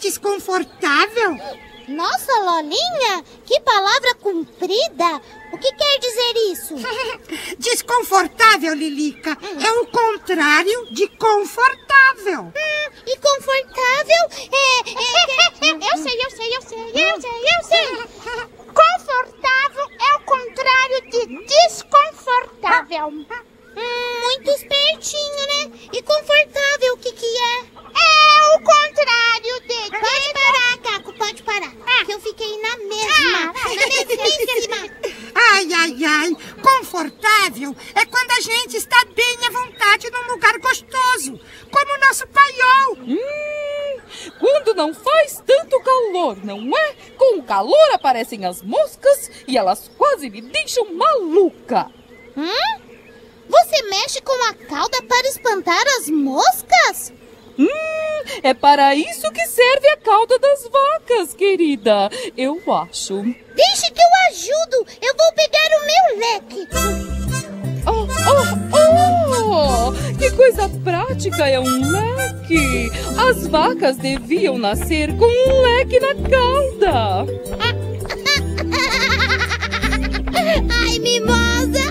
desconfortável. Nossa, Lolinha, que palavra comprida! O que quer dizer isso? Desconfortável, Lilica, é o contrário de confortável. Hum, e confortável é, é, é, Eu sei, eu sei, eu sei, eu sei, eu sei. Confortável é o contrário de desconfortável. Hum, muito espertinho, né? E confortável, o que que é? É o contrário de... Pode parar, Caco, pode parar. Ah. Que eu fiquei na mesma, ah. na mesmíssima. Ai, ai, ai. Confortável é quando a gente está bem à vontade num lugar gostoso, como o nosso paiol. Hum, quando não faz tanto calor, não é? Com o calor aparecem as moscas e elas quase me deixam maluca. Hum? Você mexe com a cauda para espantar as moscas? Hum, é para isso que serve a cauda das vacas, querida. Eu acho. Deixe que eu ajudo. Eu vou pegar o meu leque. Oh, oh, oh! Que coisa prática é um leque! As vacas deviam nascer com um leque na cauda. Ai, mimosa!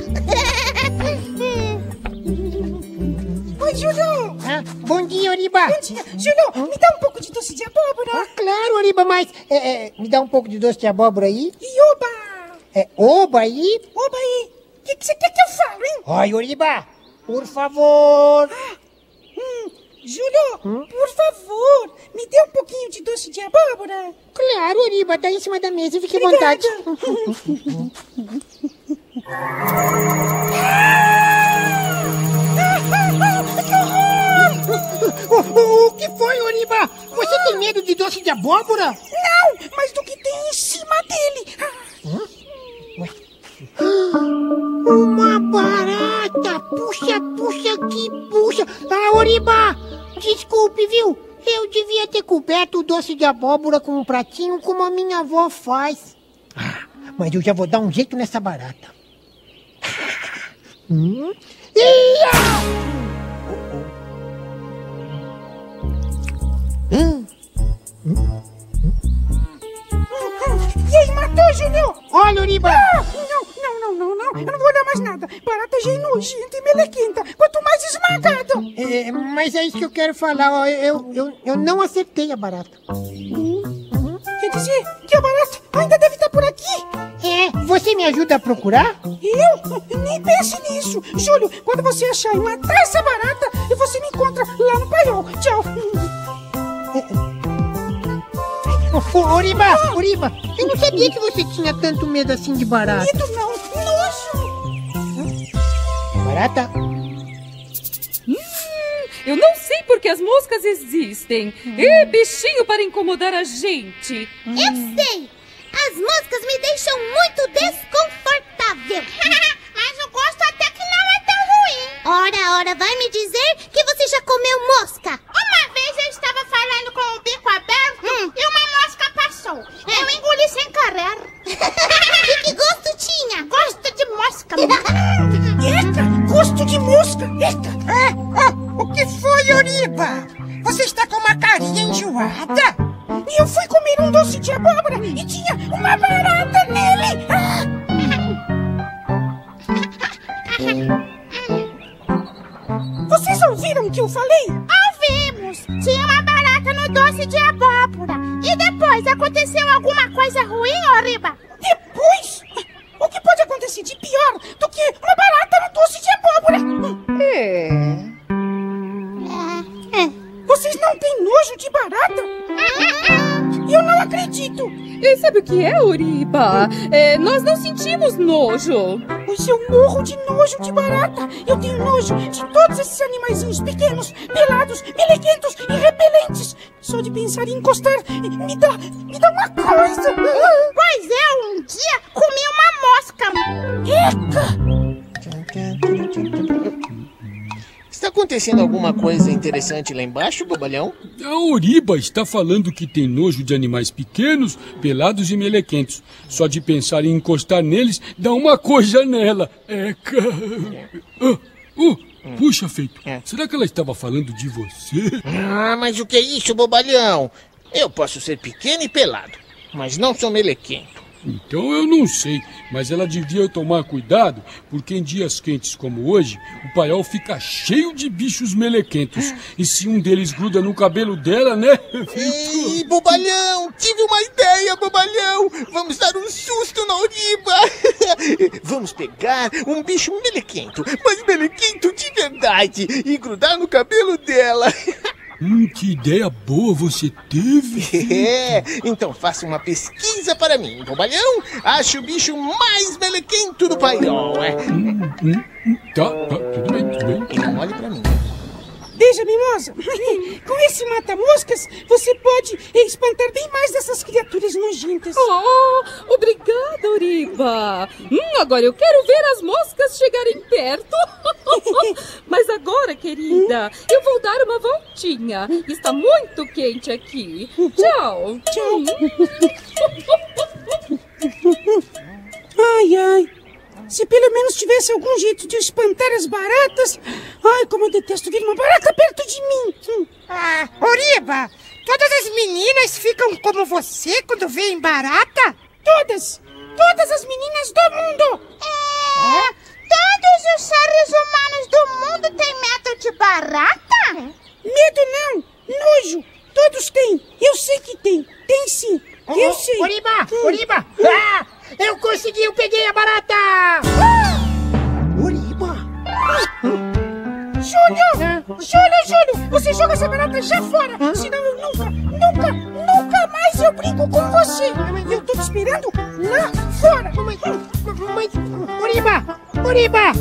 Júlio! Ah, bom dia, Oriba! Bom dia! Júlio, me dá um pouco de doce de abóbora! Ah, claro, Oriba, mas é, é, me dá um pouco de doce de abóbora aí. E oba! É, oba aí? Oba aí! O que, que você quer que eu fale, hein? Ai, Oriba, por favor! Ah, hum, Júlio, hum? por favor, me dê um pouquinho de doce de abóbora. Claro, Oriba, dá em cima da mesa fique à vontade. o, o, que foi, Oriba? Você ah. tem medo de doce de abóbora? Não, mas do que tem em cima dele. Hum? Uma barata! Puxa, puxa, que puxa! Ah, Oriba! Desculpe, viu? Eu devia ter coberto o doce de abóbora com um pratinho como a minha avó faz. Ah, mas eu já vou dar um jeito nessa barata. Hum? Ia! Hum? E aí, matou, Júnior? Olha, Uriba! Ah, não, não, não, não, não. Eu não vou olhar mais nada. Barata já é nojenta e melequenta. Quanto mais esmagado. É, mas é isso que eu quero falar. Eu, eu, eu não acertei a barata. Uhum. Quer dizer que a barata ainda deve estar por aqui? É. Você me ajuda a procurar? Eu? Nem pense nisso. Júlio, quando você achar e matar essa barata, você me encontra lá no paiol. Tchau. Ô, Oriba, ah. Oriba, eu não sabia que você tinha tanto medo assim de barata. Medo não, nojo. Barata? Hum, eu não sei porque as moscas existem. Hum. E bichinho para incomodar a gente. Hum. Eu sei. As moscas me deixam muito desconfortável. Mas o gosto até Ora, ora, vai me dizer que você já comeu mosca. Uma vez eu estava falando com o bico aberto hum. e uma mosca passou. É. Eu engoli sem querer. e que gosto tinha? Gosto de mosca. Eita, gosto de mosca. Eita. Ah, ah, o que foi, Oriba? Você está com uma carinha enjoada? E eu fui comer um doce de abóbora e tinha uma barata nele. Ah. O que eu falei? Ouvimos! Tinha uma barata no doce de abóbora. E depois, aconteceu alguma coisa ruim, Oriba? Depois? O que pode acontecer de pior do que uma barata no doce de abóbora? É. é. é. Vocês não têm nojo de barata? Eu não acredito! E sabe o que é, Uriba? É, nós não sentimos nojo. Eu morro de nojo de barata. Eu tenho nojo de todos esses animaizinhos pequenos, pelados, melequentos e repelentes. Só de pensar em encostar, me dá, me dá uma coisa. Pois eu, um dia, comi uma mosca. Eca! Está acontecendo alguma coisa interessante lá embaixo, bobalhão? A Oriba está falando que tem nojo de animais pequenos, pelados e melequentos. Só de pensar em encostar neles, dá uma coisa nela. Eca! Uh, uh. Puxa, feito. É. Será que ela estava falando de você? Ah, mas o que é isso, bobalhão? Eu posso ser pequeno e pelado, mas não sou melequento. Então eu não sei, mas ela devia tomar cuidado, porque em dias quentes como hoje, o paiol fica cheio de bichos melequentos. E se um deles gruda no cabelo dela, né? Ei, bobalhão! Tive uma ideia, bobalhão! Vamos dar um susto na Oriba! Vamos pegar um bicho melequento, mas melequento de verdade, e grudar no cabelo dela. Hum, que ideia boa você teve. É, então faça uma pesquisa para mim, bobalhão. Ache o bicho mais melequento do paiol, é. Hum, hum, hum. Tá, tá, tudo bem, tudo bem. E não olhe para mim. Veja, mimosa, com esse mata-moscas, você pode espantar bem mais dessas criaturas nojentas. Oh, obrigada, Oriba. Hum, agora eu quero ver as moscas chegarem perto. Mas agora, querida, eu vou dar uma voltinha. Está muito quente aqui. Tchau. Tchau. Ai, ai. Se pelo menos tivesse algum jeito de espantar as baratas. Ai, como eu detesto ver uma barata perto de mim. Hum. Ah, Oriba, todas as meninas ficam como você quando veem barata? Todas, todas as meninas do mundo. É, todos os seres humanos do mundo têm medo de barata? Medo não, nojo. Todos têm. Eu sei que tem. Tem sim. Eu sei. Oriba, Hum. Oriba! Ah, eu consegui, eu peguei a barata! Oriba! Júlio! Júlio, Júlio! Você joga essa barata já fora! Senão eu nunca, nunca, nunca mais eu brinco com você! Eu tô te esperando lá fora! Mas, mas, Oriba! Oriba!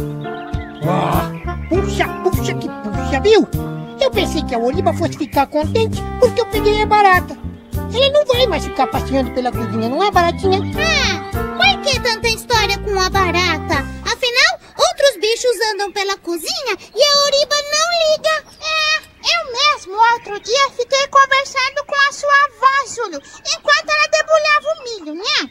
Ah, puxa, puxa que puxa, viu? Eu pensei que a Oriba fosse ficar contente porque eu peguei a barata. Ela não vai mais ficar passeando pela cozinha, não é, baratinha? Ah, por que tanta história com a barata? Afinal, outros bichos andam pela cozinha e a Oriba não liga. É, eu mesmo outro dia fiquei conversando com a sua avó, Júlio, enquanto ela debulhava o milho, né?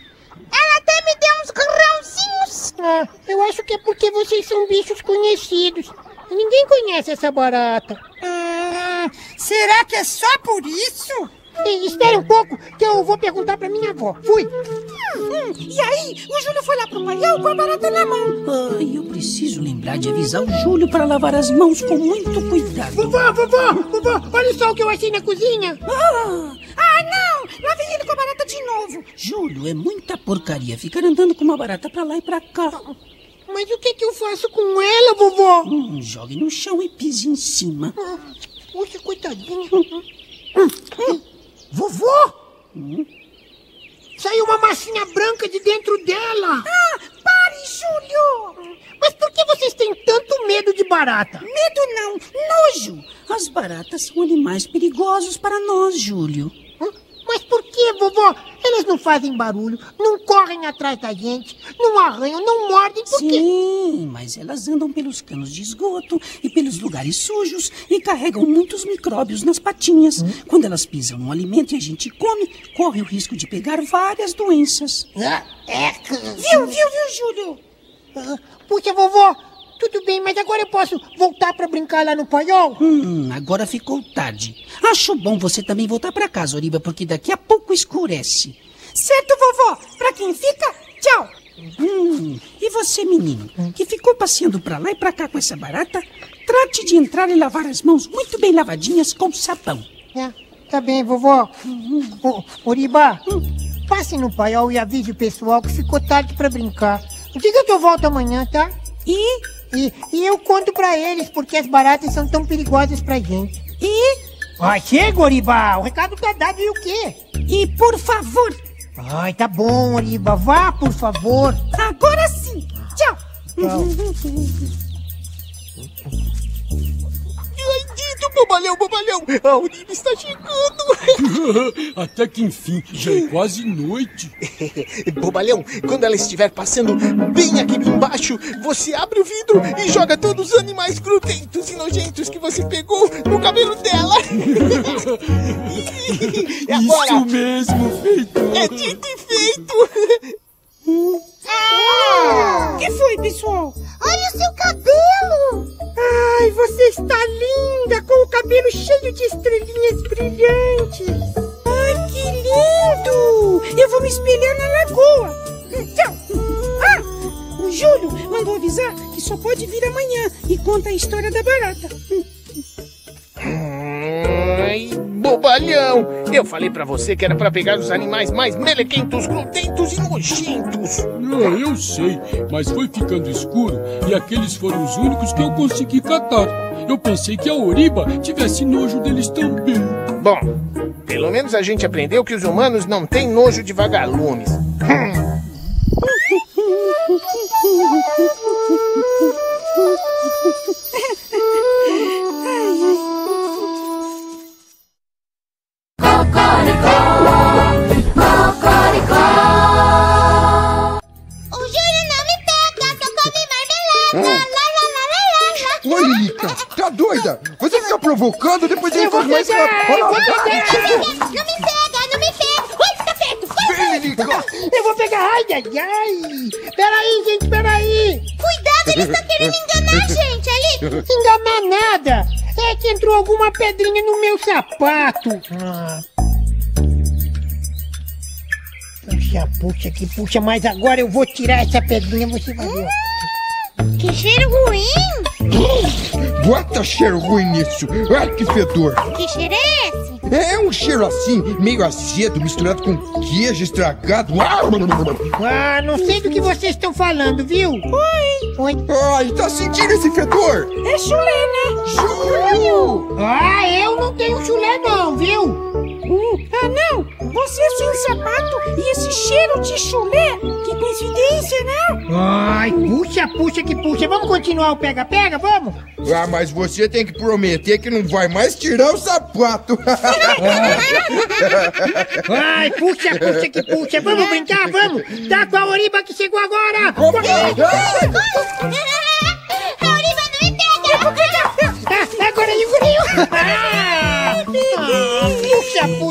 Ela até me deu uns grãozinhos. Ah, eu acho que é porque vocês são bichos conhecidos. Ninguém conhece essa barata. Hum, será que é só por isso? Ei, espere um pouco, que eu vou perguntar pra minha avó. Fui. Hum, e aí, o Júlio foi lá pro paiol com a barata na mão. Ai, eu preciso lembrar de avisar o Júlio para lavar as mãos com muito cuidado. Vovó, vovó, vovó, olha só o que eu achei na cozinha. Ah, ah, não! Lá vem ele com a barata de novo. Júlio, é muita porcaria ficar andando com uma barata pra lá e pra cá. Mas o que, que eu faço com ela, vovó? Hum, jogue no chão e pise em cima. Ah, Puxa, coitadinha. Hum, Vovó! Saiu uma massinha branca de dentro dela. Ah, pare, Júlio! Mas por que vocês têm tanto medo de barata? Medo não, nojo. As baratas são animais perigosos para nós, Júlio. Hã? Mas por que, vovó? Elas não fazem barulho, não correm atrás da gente, não arranham, não mordem, por quê? Sim, mas elas andam pelos canos de esgoto e pelos lugares sujos e carregam muitos micróbios nas patinhas. Quando elas pisam no alimento e a gente come, corre o risco de pegar várias doenças. Ah, é Viu, viu, viu, Júlio? Ah, Puxa, vovó, tudo bem, mas agora eu posso voltar pra brincar lá no paiol? Hum, agora ficou tarde. Acho bom você também voltar para casa, Oriba, porque daqui a pouco escurece. Certo, vovó? Pra quem fica, tchau. Hum, e você, menino, que ficou passeando pra lá e pra cá com essa barata, trate de entrar e lavar as mãos muito bem lavadinhas com sabão. É, tá bem, vovó. Ô, Oriba, passe no paiol e avise o pessoal que ficou tarde pra brincar. Diga que eu volto amanhã, tá? E, E, e eu conto pra eles porque as baratas são tão perigosas pra gente. e, Ai, chega, Oriba! O recado tá dado e o quê? e por favor, Ai, tá bom, Oriba. Vá, por favor. agora sim. Tchau. Ai, dito, bobalhão, bobalhão! A Uribe está chegando! Até que enfim, já é quase noite. bobalhão, quando ela estiver passando bem aqui embaixo, você abre o vidro e joga todos os animais grudentos e nojentos que você pegou no cabelo dela! Isso mesmo, feito. é dito e feito! O que foi, pessoal? Olha o seu cabelo. Ai, você está linda, com o cabelo cheio de estrelinhas brilhantes. Ai, que lindo! Eu vou me espelhar na lagoa. Tchau. Ah, o Júlio mandou avisar que só pode vir amanhã e conta a história da barata. Bobalhão! Eu falei pra você que era pra pegar os animais mais melequentos, grudentos e nojentos. Eu sei, mas foi ficando escuro e aqueles foram os únicos que eu consegui catar. Eu pensei que a Oriba tivesse nojo deles também. Bom, pelo menos a gente aprendeu que os humanos não têm nojo de vagalumes. O Puxa, puxa, que puxa, mas agora eu vou tirar essa pedrinha, você vai ver. Que cheiro ruim. Bota cheiro ruim nisso. Ai, que fedor. Que cheiro é esse? É um cheiro assim, meio azedo, misturado com queijo estragado. Ah, não sei do que vocês estão falando, viu? Oi. Oi. Ai, tá sentindo esse fedor? É chulé, né? Júlio! Ah, eu não tenho chulé não, viu? Sapato e esse cheiro de chulé! Que coincidência, não? Ai, puxa, puxa, que puxa. Vamos continuar o pega-pega, vamos? Ah, mas você tem que prometer que não vai mais tirar o sapato. Ai, puxa, puxa, que puxa. Vamos brincar, vamos? Tá com a Oriba que chegou agora. A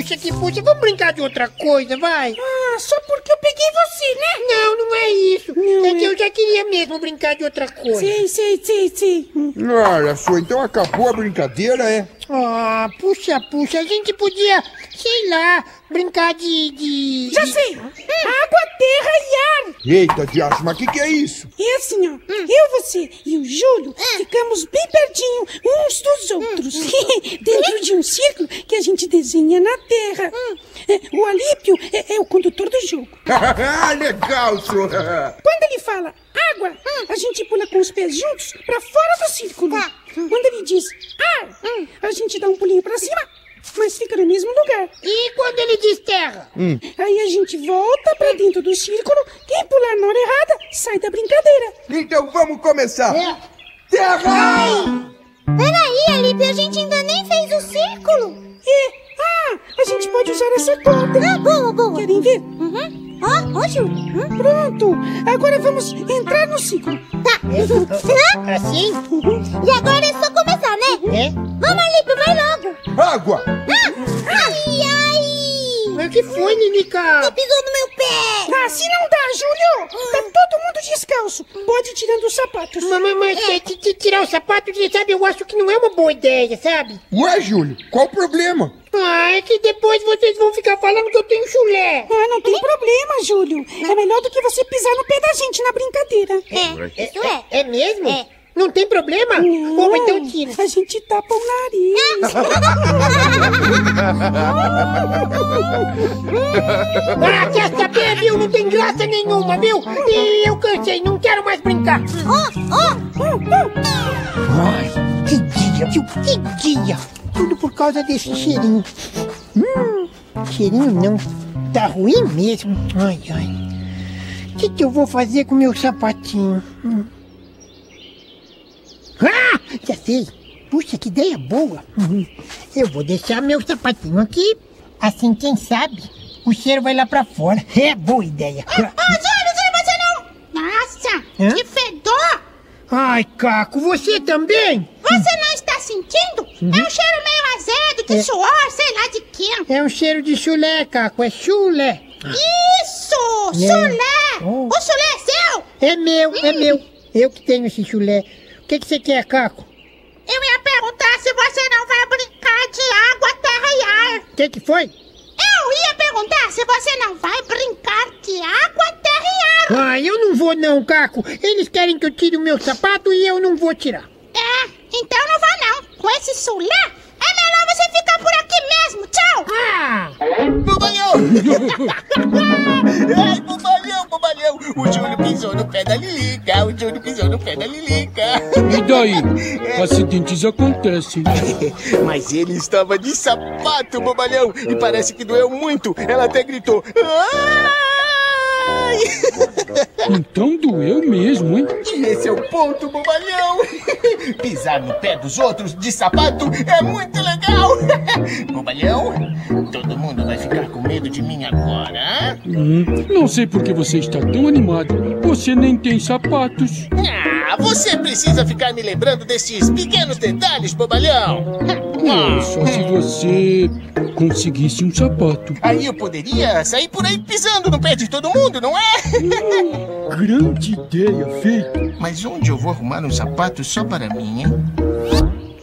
puxa, que puxa. Vamos brincar de outra coisa, vai. Ah, só porque eu peguei você, né? Não, não é isso. é que eu já queria mesmo brincar de outra coisa. Sei, sei, sei, sei. Hum. Olha só, então acabou a brincadeira, é? Ah, puxa, puxa. A gente podia, sei lá, brincar de... de Já de- sei! Água, terra e ar! Eita, diacho, mas o que, que é isso? Assim, ó, eu, você e o Júlio ficamos bem pertinho uns dos outros. Dentro de um círculo que a gente desenha na terra. É, O Alípio é, é o condutor do jogo. Legal, senhor. Quando ele fala água, a gente pula com os pés juntos pra fora do círculo. Quando ele diz ar, a gente dá um pulinho pra cima, mas fica no mesmo lugar. E quando ele diz terra? Aí a gente volta pra dentro do círculo. Quem pular na hora errada sai da brincadeira. Então vamos começar. É. Terra! Peraí, Alipe, a gente ainda nem fez o círculo. E, ah, a gente pode usar essa corda. Ah, boa, boa. Querem ver? Uhum. Ó, ó, Júlio. Hum? Pronto. Agora vamos entrar no ciclo. Tá. Assim? E agora é só começar, né? É? Vamos, Alipe, vai logo. Água! Ah, ai, ai. Mas o que foi, Lilica? Pisou no meu pé. Assim não dá, Júlio. Tá todo mundo descalço. Pode ir tirando os sapatos. Mamãe, mas é, t- t- tirar o sapato, você sabe, eu acho que não é uma boa ideia, sabe? Ué, Júlio, qual o problema? Ah, é que depois vocês vão ficar falando que eu tenho chulé. Ah, não tem problema, Júlio. É melhor do que você pisar no pé da gente na brincadeira. É, isso é. É mesmo? É. Não tem problema? Não, Bom, então tira. a gente tapa o nariz. Ah, quer saber, viu? Não tem graça nenhuma, viu? E eu cansei, não quero mais brincar. Ó, ó. Ai, que dia, viu? Que dia. Tudo por causa desse cheirinho. Hum, cheirinho não. Tá ruim mesmo. Ai, ai. O que, que eu vou fazer com meu sapatinho? Hum. Sei. Puxa, que ideia boa. Uhum. Eu vou deixar meu sapatinho aqui. Assim, quem sabe, o cheiro vai lá pra fora. É boa ideia. Ah, Júlio, Júlio, você não... Nossa, Hã? que fedor. Ai, Caco, você também? Você não está sentindo? É um cheiro meio azedo, de É. suor, sei lá de quê. É um cheiro de chulé, Caco, é chulé. Isso, É. chulé. Oh. O chulé é seu? É meu, é meu. Eu que tenho esse chulé. O que, que você quer, Caco? Eu ia que que foi? Eu ia perguntar se você não vai brincar de água, terra e. Ah, eu não vou não, Caco. Eles querem que eu tire o meu sapato e eu não vou tirar. É, então não vá não. Com esse sulé, é você ficar por aqui mesmo. Tchau. Ah! Bobalhão! Ai, bobalhão, bobalhão! O Júlio pisou no pé da Lilica, o Júlio pisou no pé da Lilica. E daí? Acidentes acontecem. Mas ele estava de sapato, bobalhão, e parece que doeu muito. Ela até gritou. Ai! Então doeu mesmo, hein? E esse é o ponto, bobalhão! Pisar no pé dos outros de sapato é muito legal! Bobalhão, todo mundo vai ficar com medo de mim agora? Hum, não sei por que você está tão animado. Você nem tem sapatos. Ah, você precisa ficar me lembrando desses pequenos detalhes, bobalhão! Só se você conseguisse um sapato. Aí eu poderia sair por aí pisando no pé de todo mundo, não é? Grande ideia, feito. Mas onde eu vou arrumar um sapato só para mim, hein?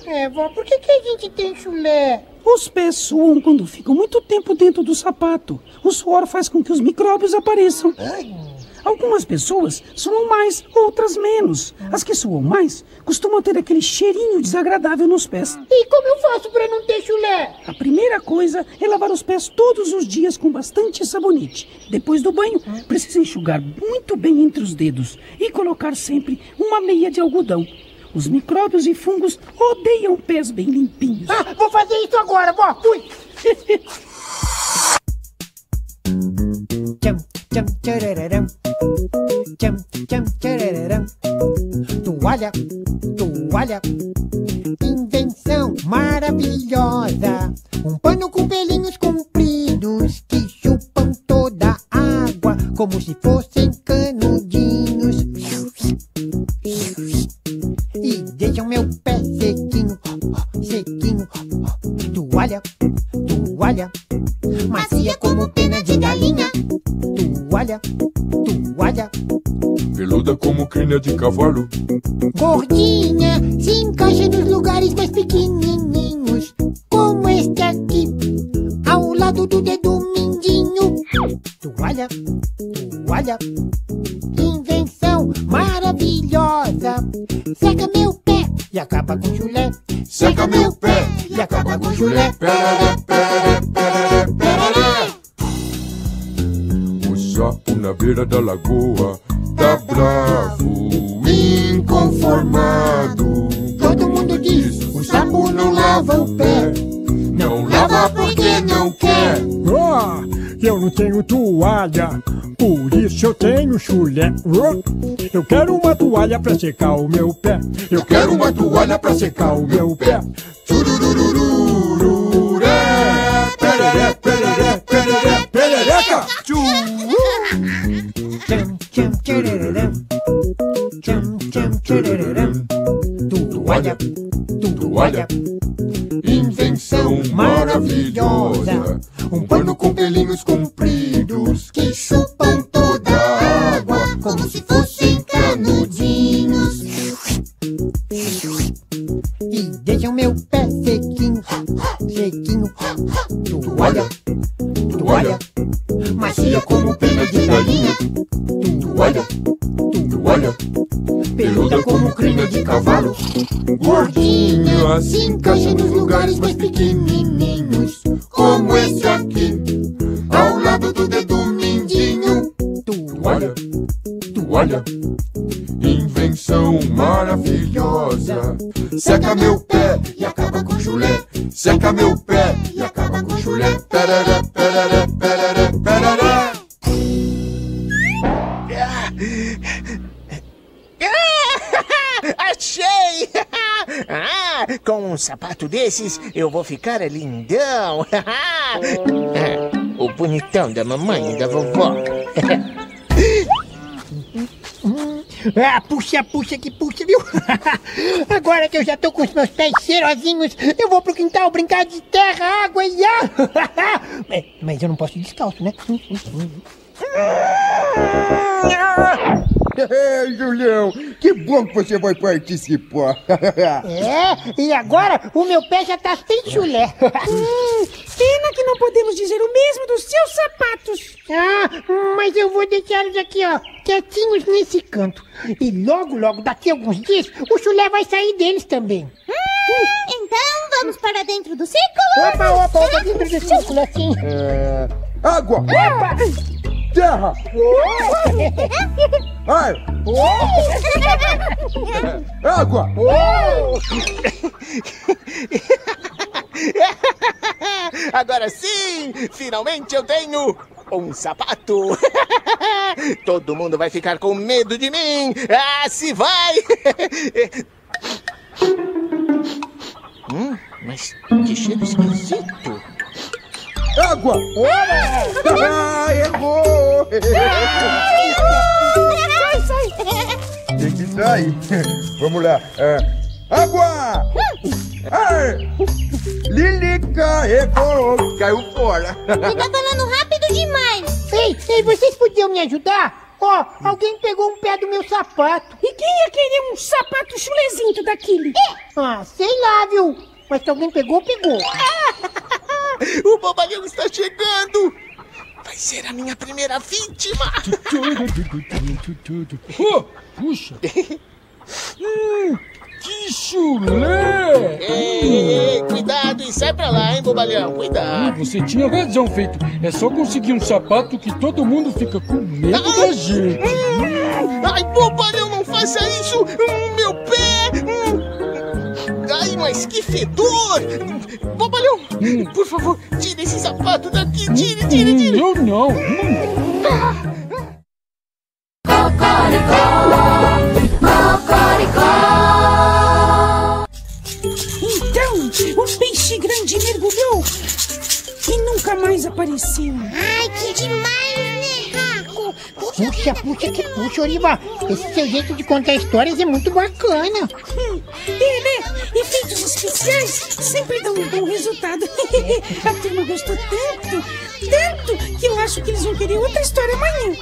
É, vó, por que, que a gente tem chulé? Os pés suam quando ficam muito tempo dentro do sapato. O suor faz com que os micróbios apareçam. Algumas pessoas suam mais, outras menos. As que suam mais costumam ter aquele cheirinho desagradável nos pés. E como eu faço pra não ter chulé? A primeira coisa é lavar os pés todos os dias com bastante sabonete. Depois do banho, precisa enxugar muito bem entre os dedos e colocar sempre uma meia de algodão. Os micróbios e fungos odeiam pés bem limpinhos. Ah, vou fazer isso agora, vó. Fui. Tcham, tcham, tchararam. Toalha, toalha. Invenção maravilhosa. Um pano com pelinhos compridos que chupam toda a água como se fossem cavalo. Gordinha, se encaixa nos toalha pra secar o meu pé. Eu quero uma toalha pra secar o meu pé. Desses, eu vou ficar lindão! O bonitão da mamãe e da vovó. Ah, puxa, puxa, que puxa, viu? Agora que eu já tô com os meus pés cheirosinhos, eu vou pro quintal brincar de terra, água e ar. Mas eu não posso ir descalço, né? É, Julião, bom que você vai participar. É, e agora o meu pé já tá sem chulé. Hum, pena que não podemos dizer o mesmo dos seus sapatos. Ah, mas eu vou deixá-los aqui, ó, quietinhos nesse canto. E logo, logo, daqui a alguns dias, o chulé vai sair deles também. Hum, então vamos para dentro do círculo. Opa, opa, opa, dentro do círculo, assim. É... Água! Opa! Terra! Ai! Água! Agora sim! Finalmente eu tenho um sapato! Todo mundo vai ficar com medo de mim! Ah, se vai! hum, mas que cheiro esquisito! Água! Ah, errou! Tem que sair. Vamos lá. É, água! Ai! Lilica errou! Caiu fora. Você tá falando rápido demais. Ei, ei, vocês podiam me ajudar? Ó, alguém pegou um pé do meu sapato. E quem ia querer um sapato chulezinho daquele? Ah, sei lá, viu? Mas se alguém pegou, pegou. O bobalhão está chegando! Vai ser a minha primeira vítima! Oh, puxa! Hum, que chulé! Ei, ei, cuidado e sai pra lá, hein, bobalhão? Hum, Cuidado! você tinha razão, feito. É só conseguir um sapato que todo mundo fica com medo da gente. Ai, bobalhão, não faça isso! Hum, Meu pé! Hum. Ai, mas que fedor! Bobalhão, por favor, tire esse sapato daqui! Tire, tire, tire! Não, não! Então, o peixe grande mergulhou e nunca mais apareceu. Ai, que demais, Raco? Puxa, puxa, que puxa, Oriva. Esse seu jeito de contar histórias é muito bacana. Hum, é, né? Efeitos especiais sempre dão um bom resultado. A turma gostou tanto, tanto, que eu acho que eles vão querer outra história amanhã.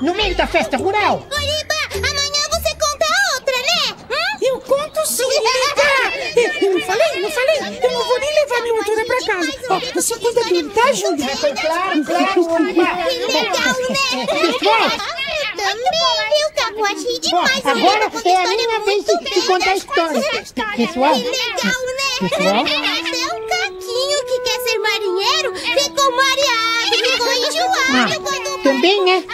No meio da festa rural. Oriba, amanhã conto sim, Lilica. Eu não falei, não falei. Eu não vou nem levar minha autora pra casa. Ó, você cuida dele, tá, Júlia? Claro, claro, Oriva. Que legal, né? Pessoal, Eu também, viu, Caco? Achei demais. Bom, agora é a minha vez de, de contar a história. Pessoal, Que legal, né? Pessoal? Até o Caquinho, que quer ser marinheiro, ficou mareado, ficou enjoado quando... também, né?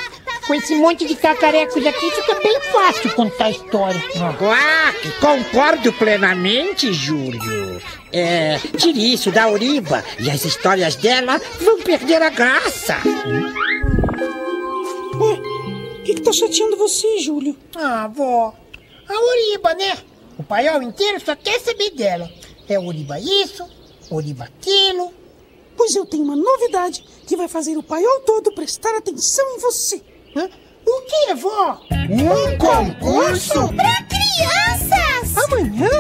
Com esse monte de cacarecos aqui fica bem fácil contar a história. Ah, concordo plenamente, Júlio. É, tire isso da Uriba e as histórias dela vão perder a graça. Ué, o que, que tá chateando você, Júlio? Ah, vó, a Uriba, né? O paiol inteiro só quer saber dela. É Uriba isso, Uriba aquilo. Pois eu tenho uma novidade que vai fazer o paiol todo prestar atenção em você. Hã? O que, vó? Um concurso? Pra crianças! Amanhã?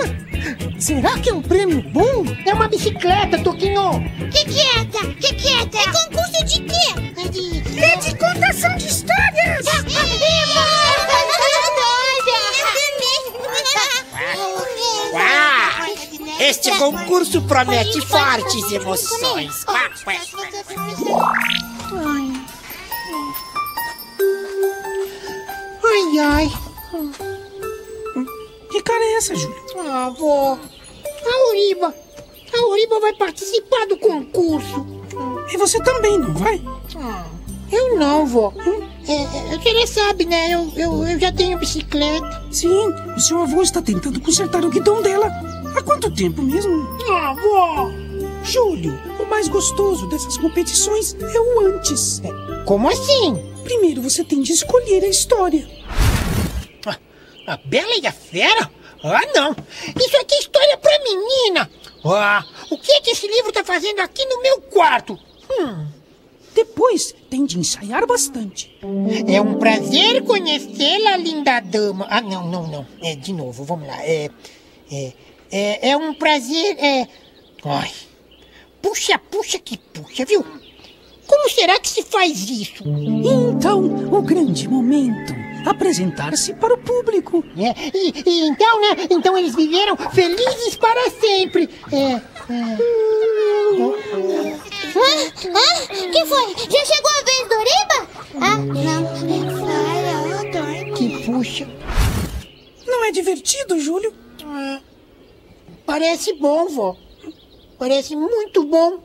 Será que é um prêmio bom? É uma bicicleta, Toquinho. Que quieta, que quieta. É concurso de quê? É de... É de contação de histórias! Este concurso promete fortes emoções. Quá, Ai, ai. Que cara é essa, Júlio? Ah, vó. A Uriba. A Uriba vai participar do concurso. E você também, não vai? Ah, eu não, vó. É, é, você sabe, né? Eu, eu, eu já tenho bicicleta. Sim, o seu avô está tentando consertar o guidão dela. Há quanto tempo mesmo? Ah, vó. Júlio, o mais gostoso dessas competições é o antes. Como assim? Primeiro você tem de escolher a história. A Bela e a Fera? Ah, não. Isso aqui é história pra menina. Ah, o que é que esse livro tá fazendo aqui no meu quarto? Hum. Depois tem de ensaiar bastante. É um prazer conhecê-la, linda dama. Ah, não, não, não. É, de novo, vamos lá. É, é, é, é um prazer. É. Ai. Puxa, puxa que puxa, viu? como será que se faz isso? Então, o grande momento. Apresentar-se para o público. É, e, e então, né? Então eles viveram felizes para sempre. É, é. Ah, ah, que foi? Já chegou a vez do Oriba? Ah, não. Que puxa. Não é divertido, Júlio? Parece bom, vó. Parece muito bom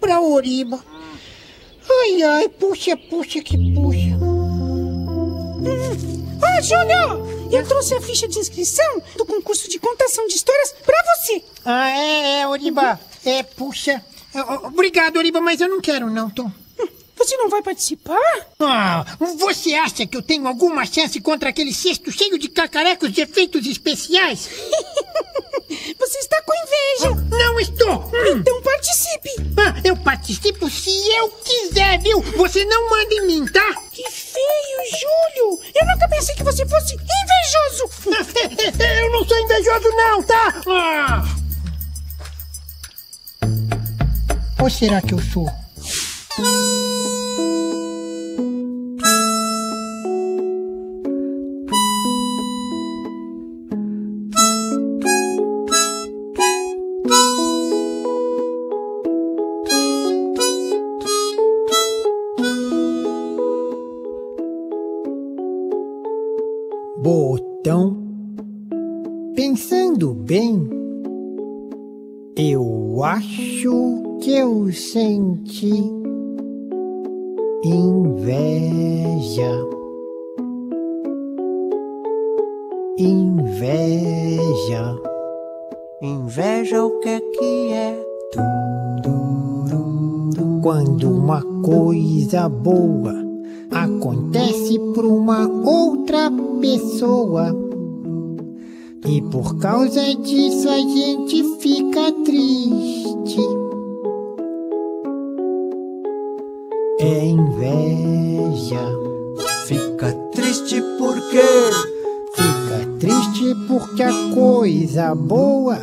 pra Oriba. Ai, ai, puxa, puxa, que puxa. Ô, Júlio! Eu trouxe a ficha de inscrição do concurso de contação de histórias pra você. Ah, é, é, Oriba. É, puxa. É, Obrigado, Oriba, mas eu não quero, não, Tom. Você não vai participar? Ah, você acha que eu tenho alguma chance contra aquele cesto cheio de cacarecos de efeitos especiais? Você está com inveja. Não estou. Hum. Então participe. Ah, eu participo se eu quiser, viu? Você não manda em mim, tá? Que feio, Júlio. Eu nunca pensei que você fosse invejoso. Eu não sou invejoso, não, tá? Ah. Ou será que eu sou? Eu senti inveja. Inveja. Inveja o que é que é? Quando uma coisa boa acontece para uma outra pessoa. E por causa disso a gente fica triste. É inveja. Fica triste porque Fica triste porque a coisa boa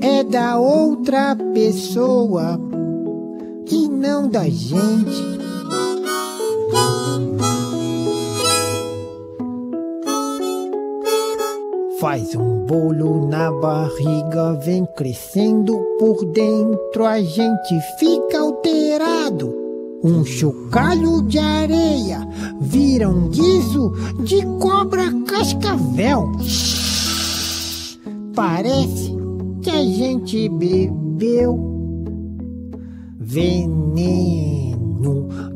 é da outra pessoa e não da gente. Faz um bolo na barriga, vem crescendo por dentro, a gente fica alterado. Um chocalho de areia vira um guiso de cobra cascavel. Parece que a gente bebeu veneno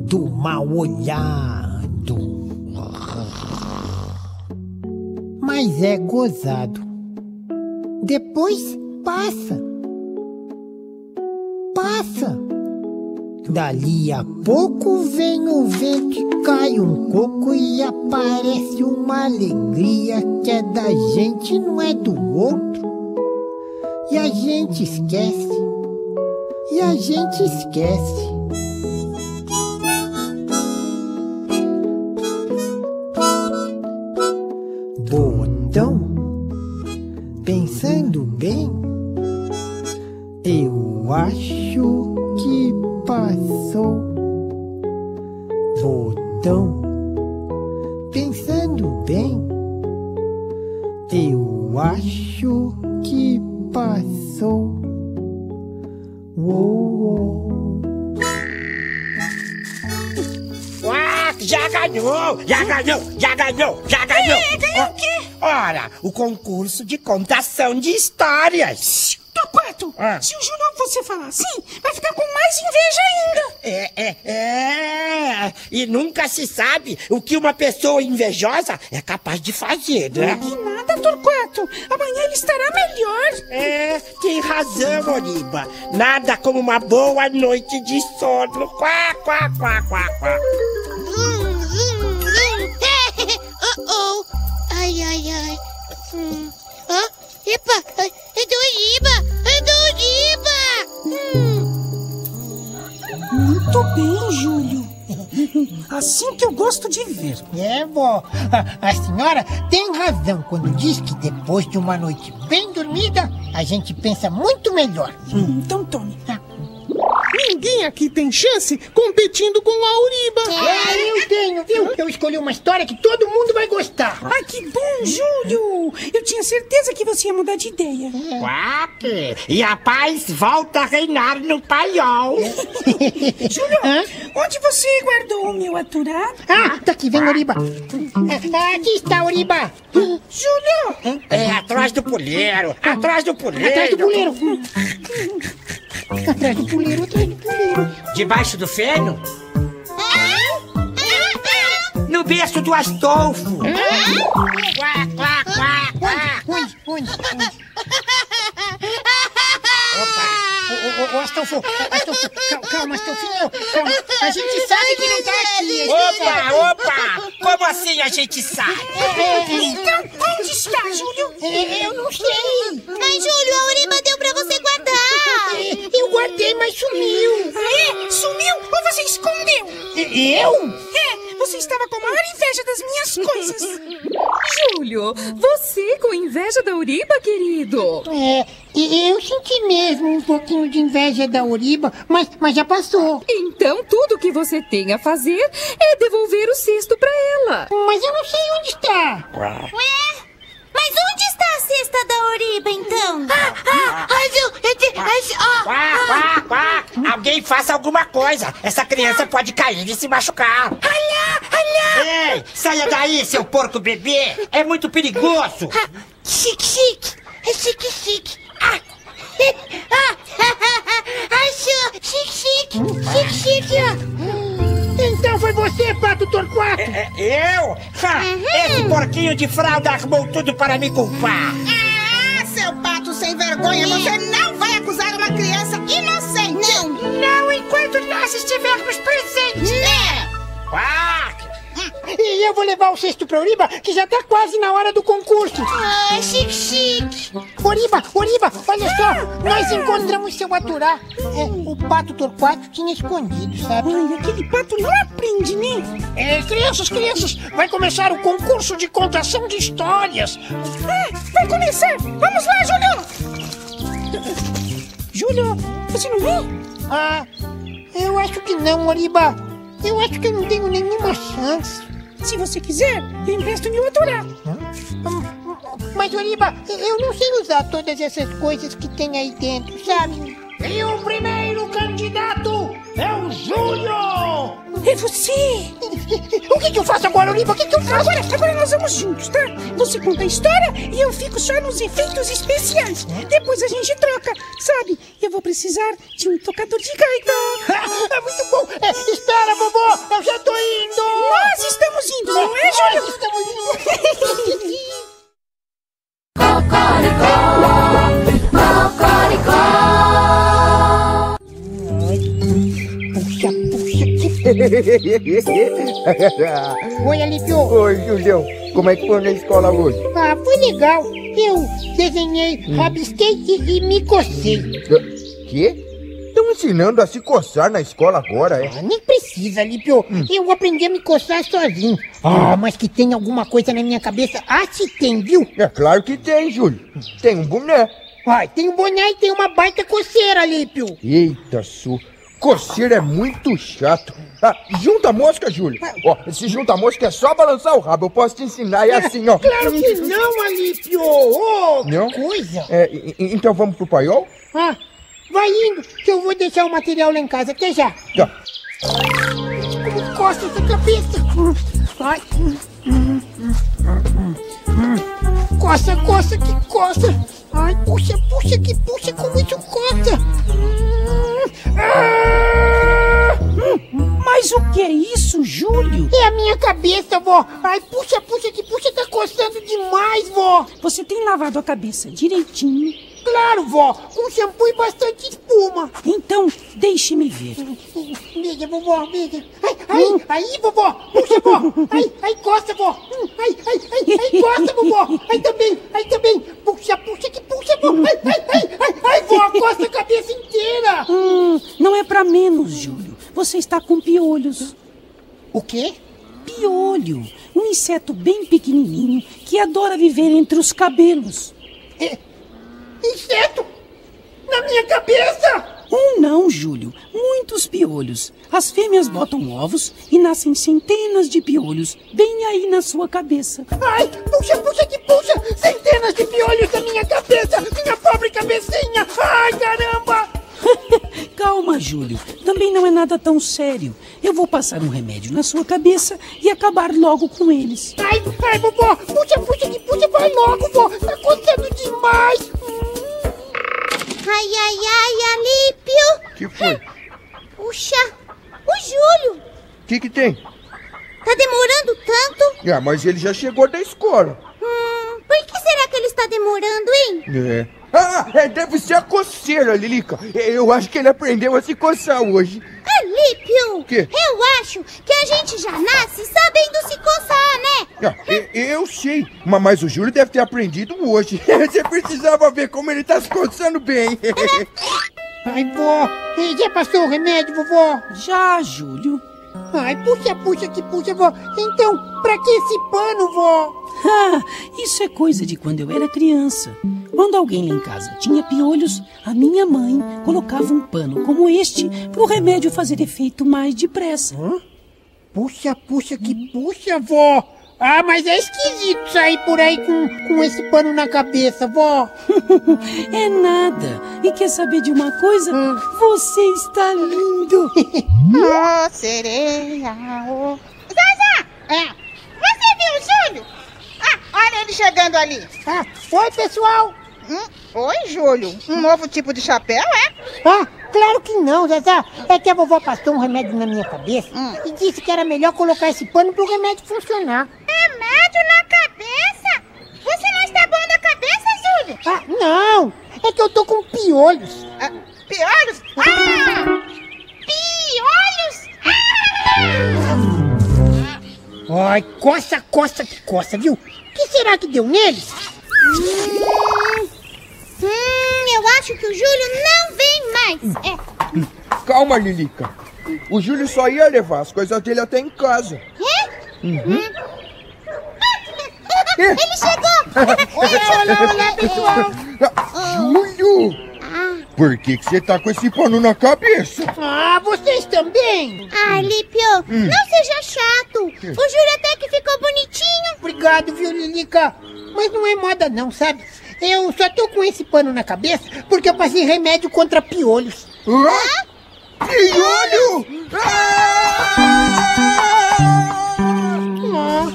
do mal olhado. Mas é gozado. Depois passa. Passa. Dali a pouco vem o vento cai um coco e aparece uma alegria que é da gente, não é do outro. E a gente esquece. E a gente esquece. Ganhou! Já ganhou! Já ganhou! Já ganhou! É, ganhou o quê? Ora, o concurso de contação de histórias. Torquato, Ah. se o Júlio você falar assim, vai ficar com mais inveja ainda. É, é, é. E nunca se sabe o que uma pessoa invejosa é capaz de fazer, né? Que nada, Torquato. Amanhã ele estará melhor. É, tem razão, Oriba. Nada como uma boa noite de sono. Quá, quá, quá, quá, quá. oh, Ai, ai. Hum. Ah, epa, é do Oriba! É do Oriba! Hum. Muito bem, Júlio. Assim que eu gosto de ver. É, vó. A, a senhora tem razão quando diz que depois de uma noite bem dormida, a gente pensa muito melhor. Hum, então tome. Ninguém aqui tem chance competindo com a Uriba. É, eu tenho, viu? Eu escolhi uma história que todo mundo vai gostar. Ai, que bom, Júlio! Eu tinha certeza que você ia mudar de ideia. Quack! E a paz volta a reinar no paiol. Júlio, onde você guardou o meu aturado? Ah, tá aqui, vem, Uriba. Ah, Aqui está, Uriba. Júlio! É atrás do puleiro, atrás do puleiro. Atrás do puleiro. Atrás do puleiro, atrás do puleiro. Debaixo do feno? No berço do Astolfo. Quá, quá, quá, quá. Onde, onde, onde? Ô, ô, ô, ô, Astolfo, Astolfo, cal- calma, Astolfinho, calma. A gente sabe que não tá aqui. Opa, opa! Como assim a gente sabe? Então, onde está, Júlio? É, Eu não sei. Ai, Júlio, a Uriba deu pra você guardar. Eu guardei, mas sumiu. Ah, é? Sumiu ou você escondeu? Eu? É, você estava com a maior inveja das minhas coisas. Júlio, você com inveja da Uriba, querido? É, e eu senti mesmo um pouquinho de inveja da Uriba, mas, mas já passou. Então tudo que você tem a fazer é devolver o cesto pra ela. Mas eu não sei onde está. Ué? Mas onde está a cesta da Uriba, então? Alguém faça alguma coisa! Essa criança pode cair e se machucar! Olha, olha! Ei, saia daí, seu porco bebê! É muito perigoso! Chique, chique. É chique, chique. Ah. Acho chique, chique, chique, chique. Então foi você, Pato Torquato. É, eu? Ha, Esse porquinho de fralda armou tudo para me culpar! Ah, seu pato sem vergonha, você não vai acusar uma criança inocente. Não. Não enquanto nós estivermos presentes. É. Quack! E eu vou levar o cesto pra Uriba, que já tá quase na hora do concurso. Ah, chique, chique. Oriba, Oriba, olha só, nós encontramos seu aturá. É, o Pato Torquato tinha escondido, sabe? Ai, aquele pato não aprende, né? É, crianças, crianças, vai começar o concurso de contação de histórias. Ah, vai começar! Vamos lá, Júlio! Júlio, você não vem? Ah, eu acho que não, Oriba. Eu acho que eu não tenho nenhuma chance. Se você quiser, eu empresto meu aturá. Mas, Oriba, eu não sei usar todas essas coisas que tem aí dentro, sabe? E o primeiro candidato é o Júlio! É você! O que, que eu faço agora, Oriba? O que, que eu faço? Agora, agora nós vamos juntos, tá? Você conta a história e eu fico só nos efeitos especiais. Depois a gente troca, sabe? Eu vou precisar de um tocador de gaita. é muito bom. É, espera, vovó, eu já tô indo. Nós estamos indo, não é, Júlio? Nós estamos indo. Puxa, Oi, Alípio. Oi, Julião. Como é que foi na escola hoje? Ah, foi legal. Eu desenhei, rabisquei e, e me cocei. Quê? Estão ensinando a se coçar na escola agora, é? Ah, nem precisa, Alípio. Eu aprendi a me coçar sozinho. Ah, mas que tem alguma coisa na minha cabeça. Ah, se tem, viu? É claro que tem, Júlio. Tem um boné. Ai, tem um boné e tem uma baita coceira, Alípio. Eita, su. Coceira é muito chato. Ah, junta mosca, Júlio. Ó, esse junta mosca é só balançar o rabo. Eu posso te ensinar. É assim, ó. Claro que não, Alípio. Oh, que Não? coisa. É, então vamos pro paiol? Ah, vai indo, que eu vou deixar o material lá em casa. Até já. Tá. Coça essa cabeça. Ai. Coça, coça, que coça. Ai, puxa, puxa, que puxa, como isso coça. Ah! Mas o que é isso, Júlio? É a minha cabeça, vó. Ai, puxa, puxa, que puxa, tá coçando demais, vó. Você tem lavado a cabeça direitinho. Claro, vó, com shampoo e bastante espuma. Então, deixe-me ver. Veja, vovó, veja. Ai, ai, aí, vovó. Puxa, vó. Ai, ai, costa, vó. Hum, Ai, ai, ai, ai, costa, vovó. Ai, também, ai, também. Puxa, puxa, que puxa, vó. Ai, ai, ai, ai, ai, vó, costa a cabeça inteira. Hum, não é pra menos, Júlio. Você está com piolhos. O quê? Piolho, um inseto bem pequenininho que adora viver entre os cabelos. Inseto? Na minha cabeça? Um não, Júlio. Muito muitos piolhos. As fêmeas botam ovos e nascem centenas de piolhos bem aí na sua cabeça. Ai, puxa, puxa que puxa! Centenas de piolhos na minha cabeça! Minha pobre cabecinha! Ai, caramba! Calma, Júlio. Também não é nada tão sério. Eu vou passar um remédio na sua cabeça e acabar logo com eles. Ai, ai, vovó! Puxa, puxa que puxa! Vai logo, vó! Tá acontecendo demais! Ai, ai, ai, Alípio. que foi? Puxa, o Júlio. O que que tem? Tá demorando tanto? Ah, mas ele já chegou da escola. Hum, por que será que ele está demorando, hein? É. Ah, é, deve ser a coceira, Lilica. Eu acho que ele aprendeu a se coçar hoje. Alípio, Quê? eu acho que a gente já nasce sabendo se coçar, né? Ah, eu sei, ma- mas o Júlio deve ter aprendido hoje. Você precisava ver como ele tá se coçando bem. Ai, vó! Já passou o remédio, vovó? Já, Júlio. Ai, puxa, puxa que puxa, vó! Então, pra que esse pano, vó? Ah, isso é coisa de quando eu era criança. Quando alguém lá em casa tinha piolhos, a minha mãe colocava um pano como este para o remédio fazer efeito mais depressa. Puxa, puxa que puxa, vó! Ah, mas é esquisito sair por aí com, com esse pano na cabeça, vó! é nada. E quer saber de uma coisa? Você está lindo. Ô, sereia, ô. Zaza! É. Você viu o Júlio? Ah, olha ele chegando ali. Ah, oi, pessoal! Hum, oi, Júlio. Um novo tipo de chapéu, é? Ah, claro que não, Zezé. É que a vovó passou um remédio na minha cabeça e disse que era melhor colocar esse pano pro remédio funcionar. Remédio na cabeça? Você não está bom da cabeça, Júlio? Ah, não! É que eu tô com piolhos. Ah, piolhos? Ah! Piolhos? Ai, coça, coça que coça, viu? O que será que deu neles? Hum, hum, eu acho que o Júlio não vem mais. É. Calma, Lilica. O Júlio só ia levar as coisas dele até em casa. É? Uhum. Ele chegou! olha, olha, olha, pessoal! Júlio! Por que, que você tá com esse pano na cabeça? Ah, vocês também? Ah, Lípio, não seja chato. O Júlio até que ficou bonitinho. Obrigado, viu, Lilica? Mas não é moda não, sabe? Eu só tô com esse pano na cabeça porque eu passei remédio contra piolhos. Hã? Piolho? Ah,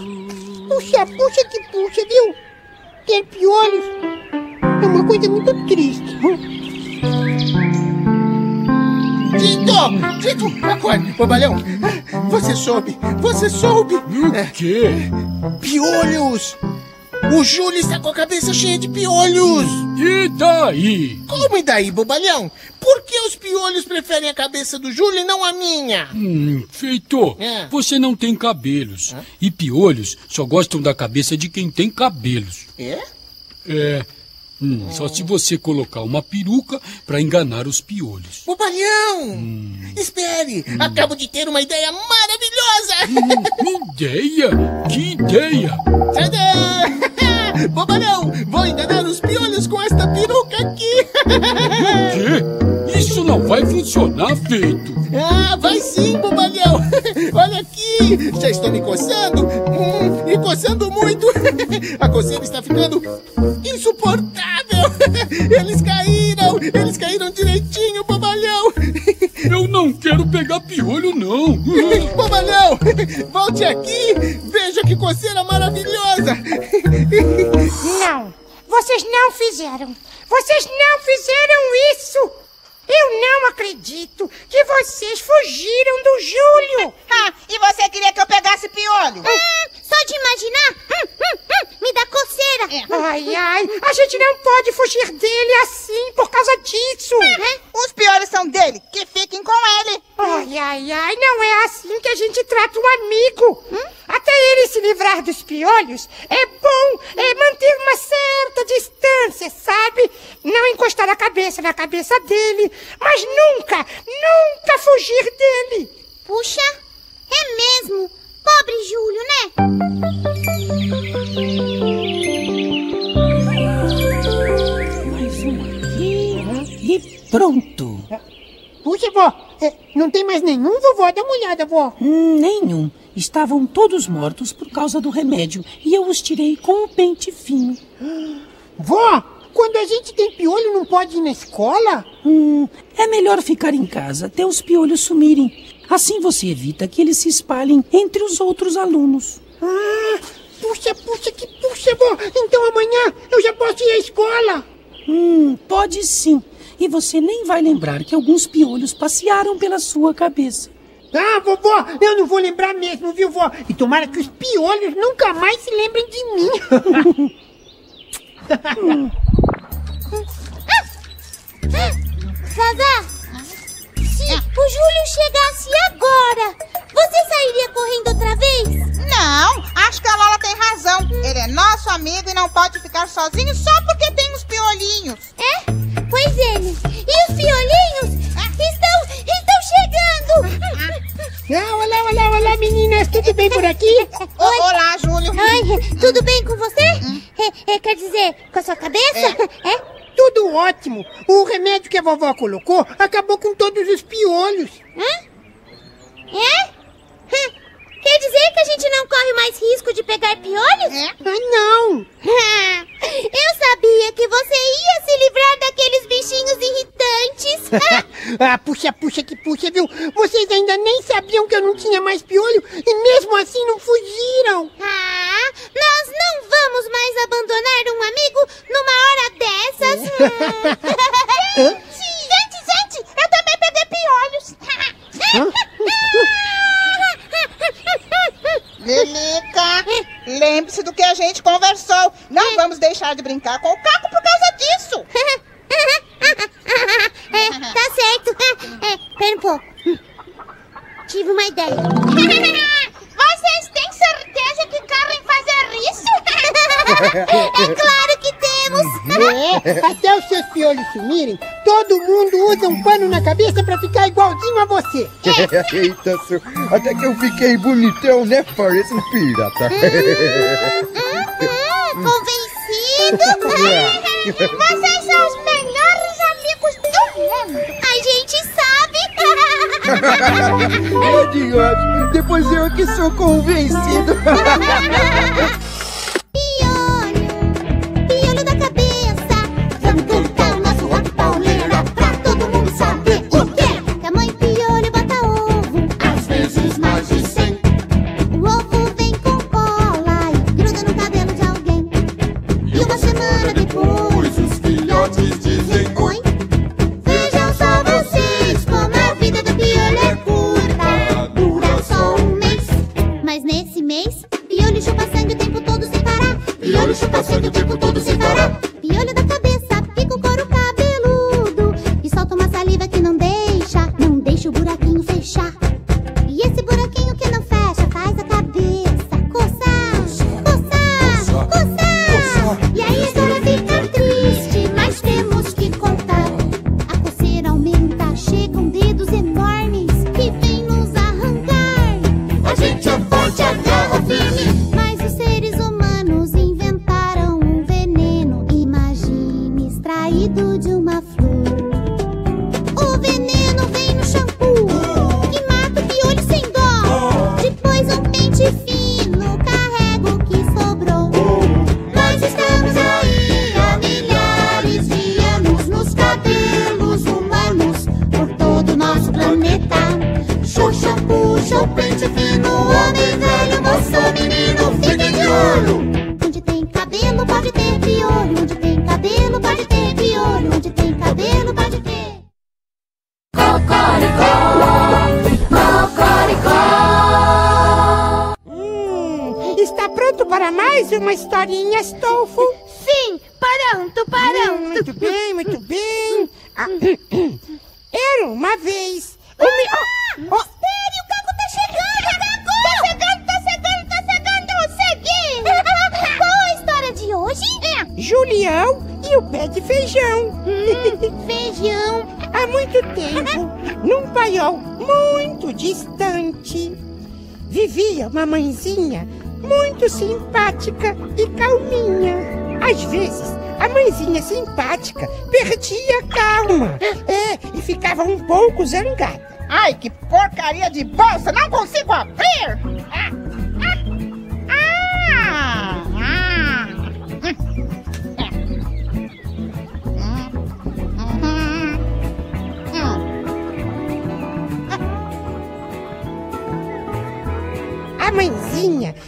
puxa, puxa que puxa, viu? Ter piolhos é uma coisa muito triste. Tito! Tito! Acorde, bobalhão! Você soube! Você soube! O quê? Piolhos! O Júlio está com a cabeça cheia de piolhos! E daí? Como e daí, bobalhão? Por que os piolhos preferem a cabeça do Júlio e não a minha? Hum, Feitor, É. você não tem cabelos. E piolhos só gostam da cabeça de quem tem cabelos. É? É. hum, Só se você colocar uma peruca pra enganar os piolhos. Bobalhão! Espere! Acabo de ter uma ideia maravilhosa! Ideia? Que ideia? Tadã! Bobalhão! Vou enganar os piolhos com esta peruca aqui! Quê? Isso não vai funcionar, feito. Ah, vai sim, bobalhão! Olha aqui! Já estou me coçando! Hum, e coçando muito! A coceira está ficando insuportável! Eles caíram! Eles caíram direitinho, bobalhão! Eu não quero pegar piolho, não. Bobalhão! Volte aqui! Veja que coceira maravilhosa! Não, vocês não fizeram. Vocês não fizeram isso. Eu não acredito que vocês fugiram do Júlio. Ah, e você queria que eu pegasse piolho? Hum, só de imaginar, hum, hum, hum, me dá coceira. Ai, ai, a gente não pode fugir dele assim por causa disso. Os piolhos são dele, que fiquem com ele. Ai, ai, ai, não é assim que a gente trata um amigo. Até ele se livrar dos piolhos, é bom é manter uma certa distância, sabe? Não encostar a cabeça na cabeça dele, mas nunca, nunca fugir dele. Puxa, é mesmo. Pobre Júlio, né? Mais um aqui. E pronto. Puxa, vó, é, não tem mais nenhum, vovó? Dá uma olhada, vó. Hum, nenhum. Estavam todos mortos por causa do remédio e eu os tirei com o pente fino. Vó, quando a gente tem piolho, não pode ir na escola? Hum, é melhor ficar em casa até os piolhos sumirem. Assim você evita que eles se espalhem entre os outros alunos. Ah, puxa, puxa, que puxa, vó. Então amanhã eu já posso ir à escola. Hum, pode sim. E você nem vai lembrar que alguns piolhos passearam pela sua cabeça. Ah, vovó, eu não vou lembrar mesmo, viu, vó? E tomara que os piolhos nunca mais se lembrem de mim. Zazá, se o Júlio chegasse agora, você sairia correndo outra vez? Não, acho que a Lola tem razão. Ele é nosso amigo e não pode ficar sozinho só porque tem os piolinhos. É? Pois ele. E os piolinhos estão, estão chegando. Ah, olá, olá, olá, meninas. Tudo bem por aqui? Oi. Olá, Júlio. Oi, tudo bem com você? É, é, quer dizer, com a sua cabeça? É? Tudo ótimo. O remédio que a vovó colocou acabou com todos os piolhos. Hã? É? Hã, Quer dizer que a gente não corre mais risco de pegar piolhos? É? Ah, não. Eu sabia que você ia se livrar daqueles bichinhos irritantes. ah, puxa, puxa, que puxa, viu? Vocês ainda nem sabiam que eu não tinha mais piolho e mesmo assim não fugiram. Ah, nós não vamos mais abandonar um amigo numa hora dessas. Hã? gente, gente, eu também peguei piolhos. Lilica, lembre-se do que a gente conversou. Não vamos deixar de brincar com o Caco por causa disso. É, tá certo. É, pera um pouco. Tive uma ideia. Vocês têm certeza que querem fazer isso? É claro que temos. É, até os seus piolhos sumirem, todo mundo usa um pano na cabeça pra ficar igualzinho a você. Eita, seu. Até que eu fiquei bonitão, né? Parece um pirata. Hum, convencido? Vocês são os melhores amigos do mundo. A gente sabe. É. Depois eu que sou convencido. Mais uma historinha, Astolfo? Sim, pronto, pronto. Hum, muito bem, muito bem. Ah, era uma vez. um me- Oh, oh, Espere, o Caco tá chegando! Tá chegando, tá chegando, tá chegando! Segui! Qual a história de hoje? É. Julião e o pé de feijão. Hum, feijão. Há muito tempo, num paiol muito distante, vivia uma mãezinha muito simpática e calminha. Às vezes, a mãezinha simpática perdia a calma. É, e ficava um pouco zangada. Ai, que porcaria de bolsa! Não consigo abrir! Ah,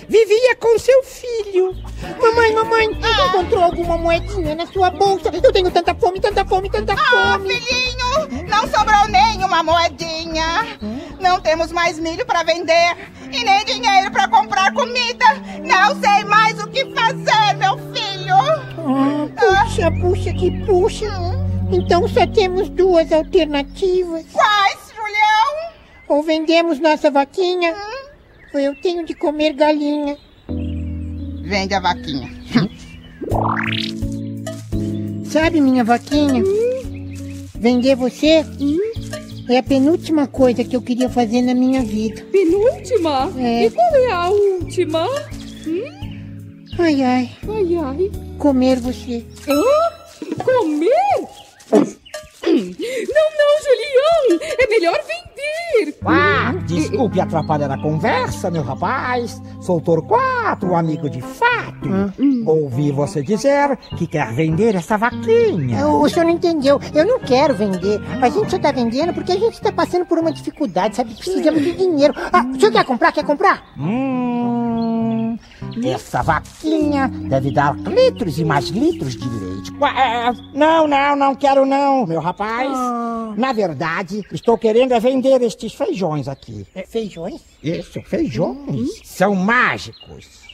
vivia com seu filho. Mamãe, mamãe, encontrou alguma moedinha na sua bolsa? Eu tenho tanta fome, tanta fome, tanta Ah, fome. filhinho, não sobrou nenhuma moedinha. Não temos mais milho para vender e nem dinheiro para comprar comida. Não sei mais o que fazer, meu filho. Ah, puxa, puxa, que puxa. Então só temos duas alternativas. Quais, Julião? Ou vendemos nossa vaquinha, eu tenho de comer galinha. Vende a vaquinha. Sabe, minha vaquinha? Vender você é a penúltima coisa que eu queria fazer na minha vida. Penúltima? É. E qual é a última? Ai, ai, Ai, ai. comer você. Hã? Comer? Não, não, Julião! É melhor vender! Ah, desculpe atrapalhar a conversa, meu rapaz. Sou Torquato, um amigo de fato. Ouvi você dizer que quer vender essa vaquinha. O, o senhor não entendeu. Eu não quero vender. A gente só tá vendendo porque a gente está passando por uma dificuldade, sabe? Precisamos de dinheiro. Ah, o senhor quer comprar? Quer comprar? Hum, essa vaquinha deve dar litros e mais litros de leite. Ué, não, não, não quero não, meu rapaz. Na verdade, estou querendo é vender estes feijões aqui. É, feijões? Isso, feijões. São mágicos.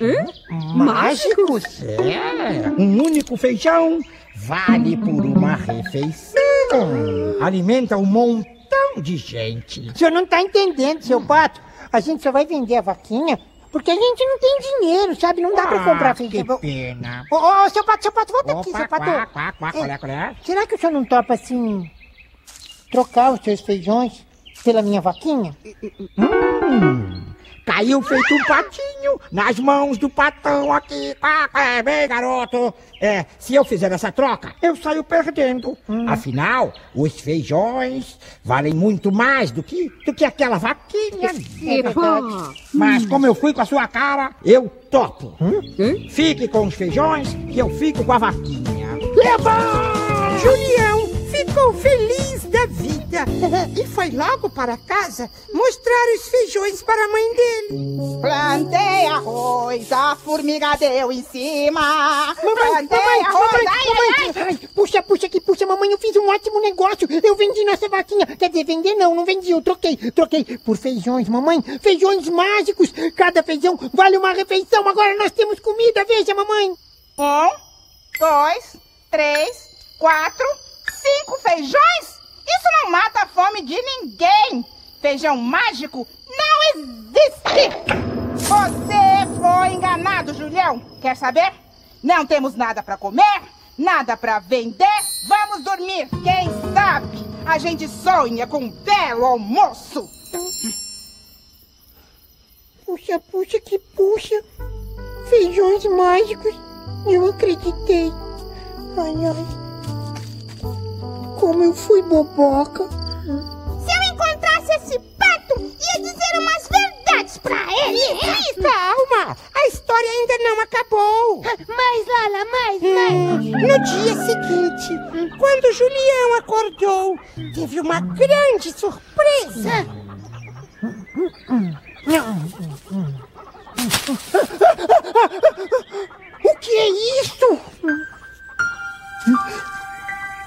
Mágicos? É, um único feijão vale por uma refeição. Alimenta um montão de gente. O senhor não tá entendendo, seu pato. A gente só vai vender a vaquinha porque a gente não tem dinheiro, sabe? Não dá pra Ah, comprar que feijão. pena. Ô, ô, seu pato, seu pato, volta aqui, Opa, seu pato. quá, quá, quá, qual é, qual é? Será que o senhor não topa, assim, trocar os seus feijões pela minha vaquinha? Hum, caiu feito um patinho nas mãos do patão aqui. Ah, é, bem, garoto. É, se eu fizer essa troca, eu saio perdendo. Afinal, os feijões valem muito mais do que, do que aquela vaquinha. É verdade. Mas como eu fui com a sua cara, eu topo. Fique com os feijões que eu fico com a vaquinha. Julião ficou feliz da vida e foi logo para casa mostrar os feijões para a mãe dele. Plantei arroz, a formiga deu em cima. Mamãe, Plantei mamãe, arroz, mamãe, ai, ai, mamãe. Ai, puxa, puxa, que puxa, mamãe, eu fiz um ótimo negócio. Eu vendi nossa vaquinha. Quer dizer, vender não, não vendi, eu troquei. Troquei por feijões, mamãe. Feijões mágicos. Cada feijão vale uma refeição. Agora nós temos comida, veja, mamãe. Um, dois, três, quatro, cinco feijões? Isso não mata a fome de ninguém. Feijão mágico não existe. Você foi enganado, Julião. Quer saber? Não temos nada para comer, nada para vender. Vamos dormir. Quem sabe a gente sonha com um belo almoço. Puxa, puxa, que puxa. Feijões mágicos. Eu acreditei. Ai, ai. Como eu fui boboca. Se eu encontrasse esse pato, ia dizer umas verdades pra ele. Calma, a história ainda não acabou. Mais, Lala, mais, mais. No dia seguinte, quando Julião acordou, teve uma grande surpresa. O que é isso?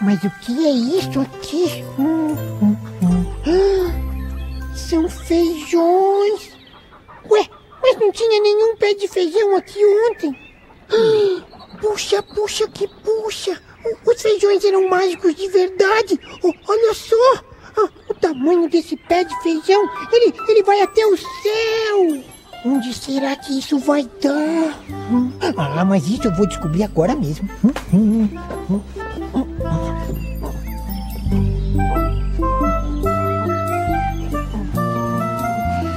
Mas o que é isso aqui? São feijões. Ué, mas não tinha nenhum pé de feijão aqui ontem. Puxa, puxa, que puxa. Os feijões eram mágicos de verdade. O- Olha só. Ah, O tamanho desse pé de feijão, ele, ele vai até o céu. Onde será que isso vai dar? Ah, mas isso eu vou descobrir agora mesmo.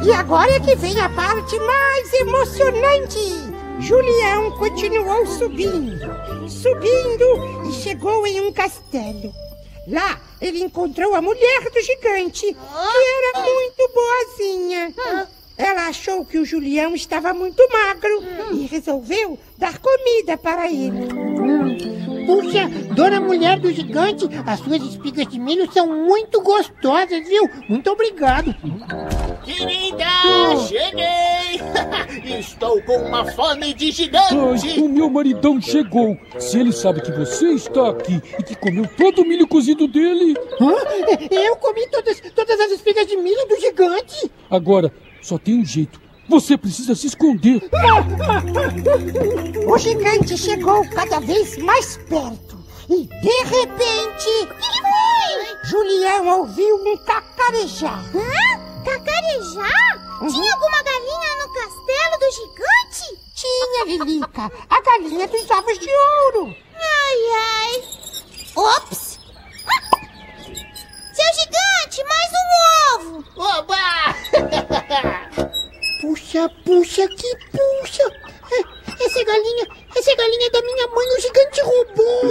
E agora é que vem a parte mais emocionante. Julião continuou subindo, subindo e chegou em um castelo. Lá, ele encontrou a mulher do gigante, que era muito boazinha. Ela achou que o Julião estava muito magro e resolveu dar comida para ele. Puxa, dona mulher do gigante, as suas espigas de milho são muito gostosas, viu? Muito obrigado. Querida, cheguei! Estou com uma fome de Ai, gigante! o meu maridão chegou. Se ele sabe que você está aqui e que comeu todo o milho cozido dele. Hã? Eu comi todas, todas as espigas de milho do gigante. Agora, só tem um jeito. Você precisa se esconder. O gigante chegou cada vez mais perto e, de repente, Julião ouviu um cacarejar. Hã? Cacarejar? Tinha alguma galinha no castelo do gigante? Tinha, Lilica, a galinha dos ovos de ouro. Ai, ai. Ops! Seu gigante, mais um ovo! Oba! Puxa, puxa, que puxa. É, Essa galinha, essa galinha é da minha mãe, o gigante roubou.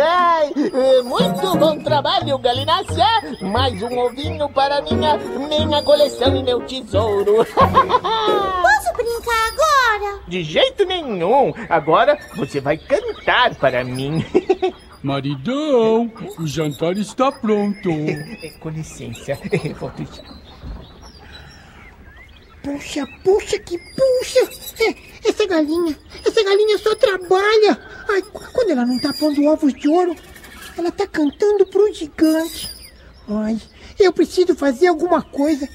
Ai, muito bom trabalho, galinácea! Mais um ovinho para minha, minha coleção e meu tesouro. Posso brincar agora? De jeito nenhum! Agora você vai cantar para mim. Maridão, o jantar está pronto. Com licença, vou deixar. Puxa, puxa, que puxa. É, essa galinha, essa galinha só trabalha. Ai, qu- quando ela não tá pondo ovos de ouro, ela tá cantando pro gigante. Ai, eu preciso fazer alguma coisa.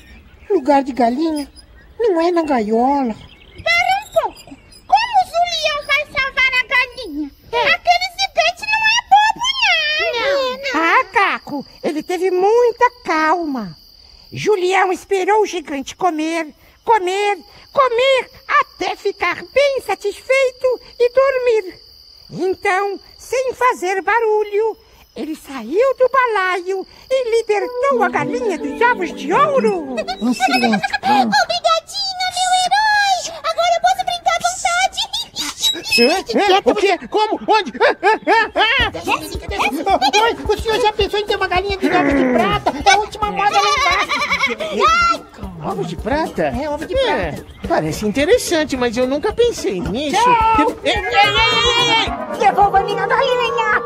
Lugar de galinha não é na gaiola. Espera um pouco. Como o Julião vai salvar a galinha? Aquele gigante não é bobo, não. Não, Ah, Caco, ele teve muita calma. Julião esperou o gigante comer, comer, comer, até ficar bem satisfeito e dormir. Então, sem fazer barulho, ele saiu do balaio e libertou a galinha dos ovos de ouro. Obrigadinho, meu herói! Agora eu posso! O quê? Como? Onde? Oi, o senhor já pensou em ter uma galinha de ovos de prata? É a última moda lá embaixo. Ovos de prata? É, ovo de É, prata. parece interessante, mas eu nunca pensei nisso. Ei, ei, ei, ei, ei! Devolva minha galinha!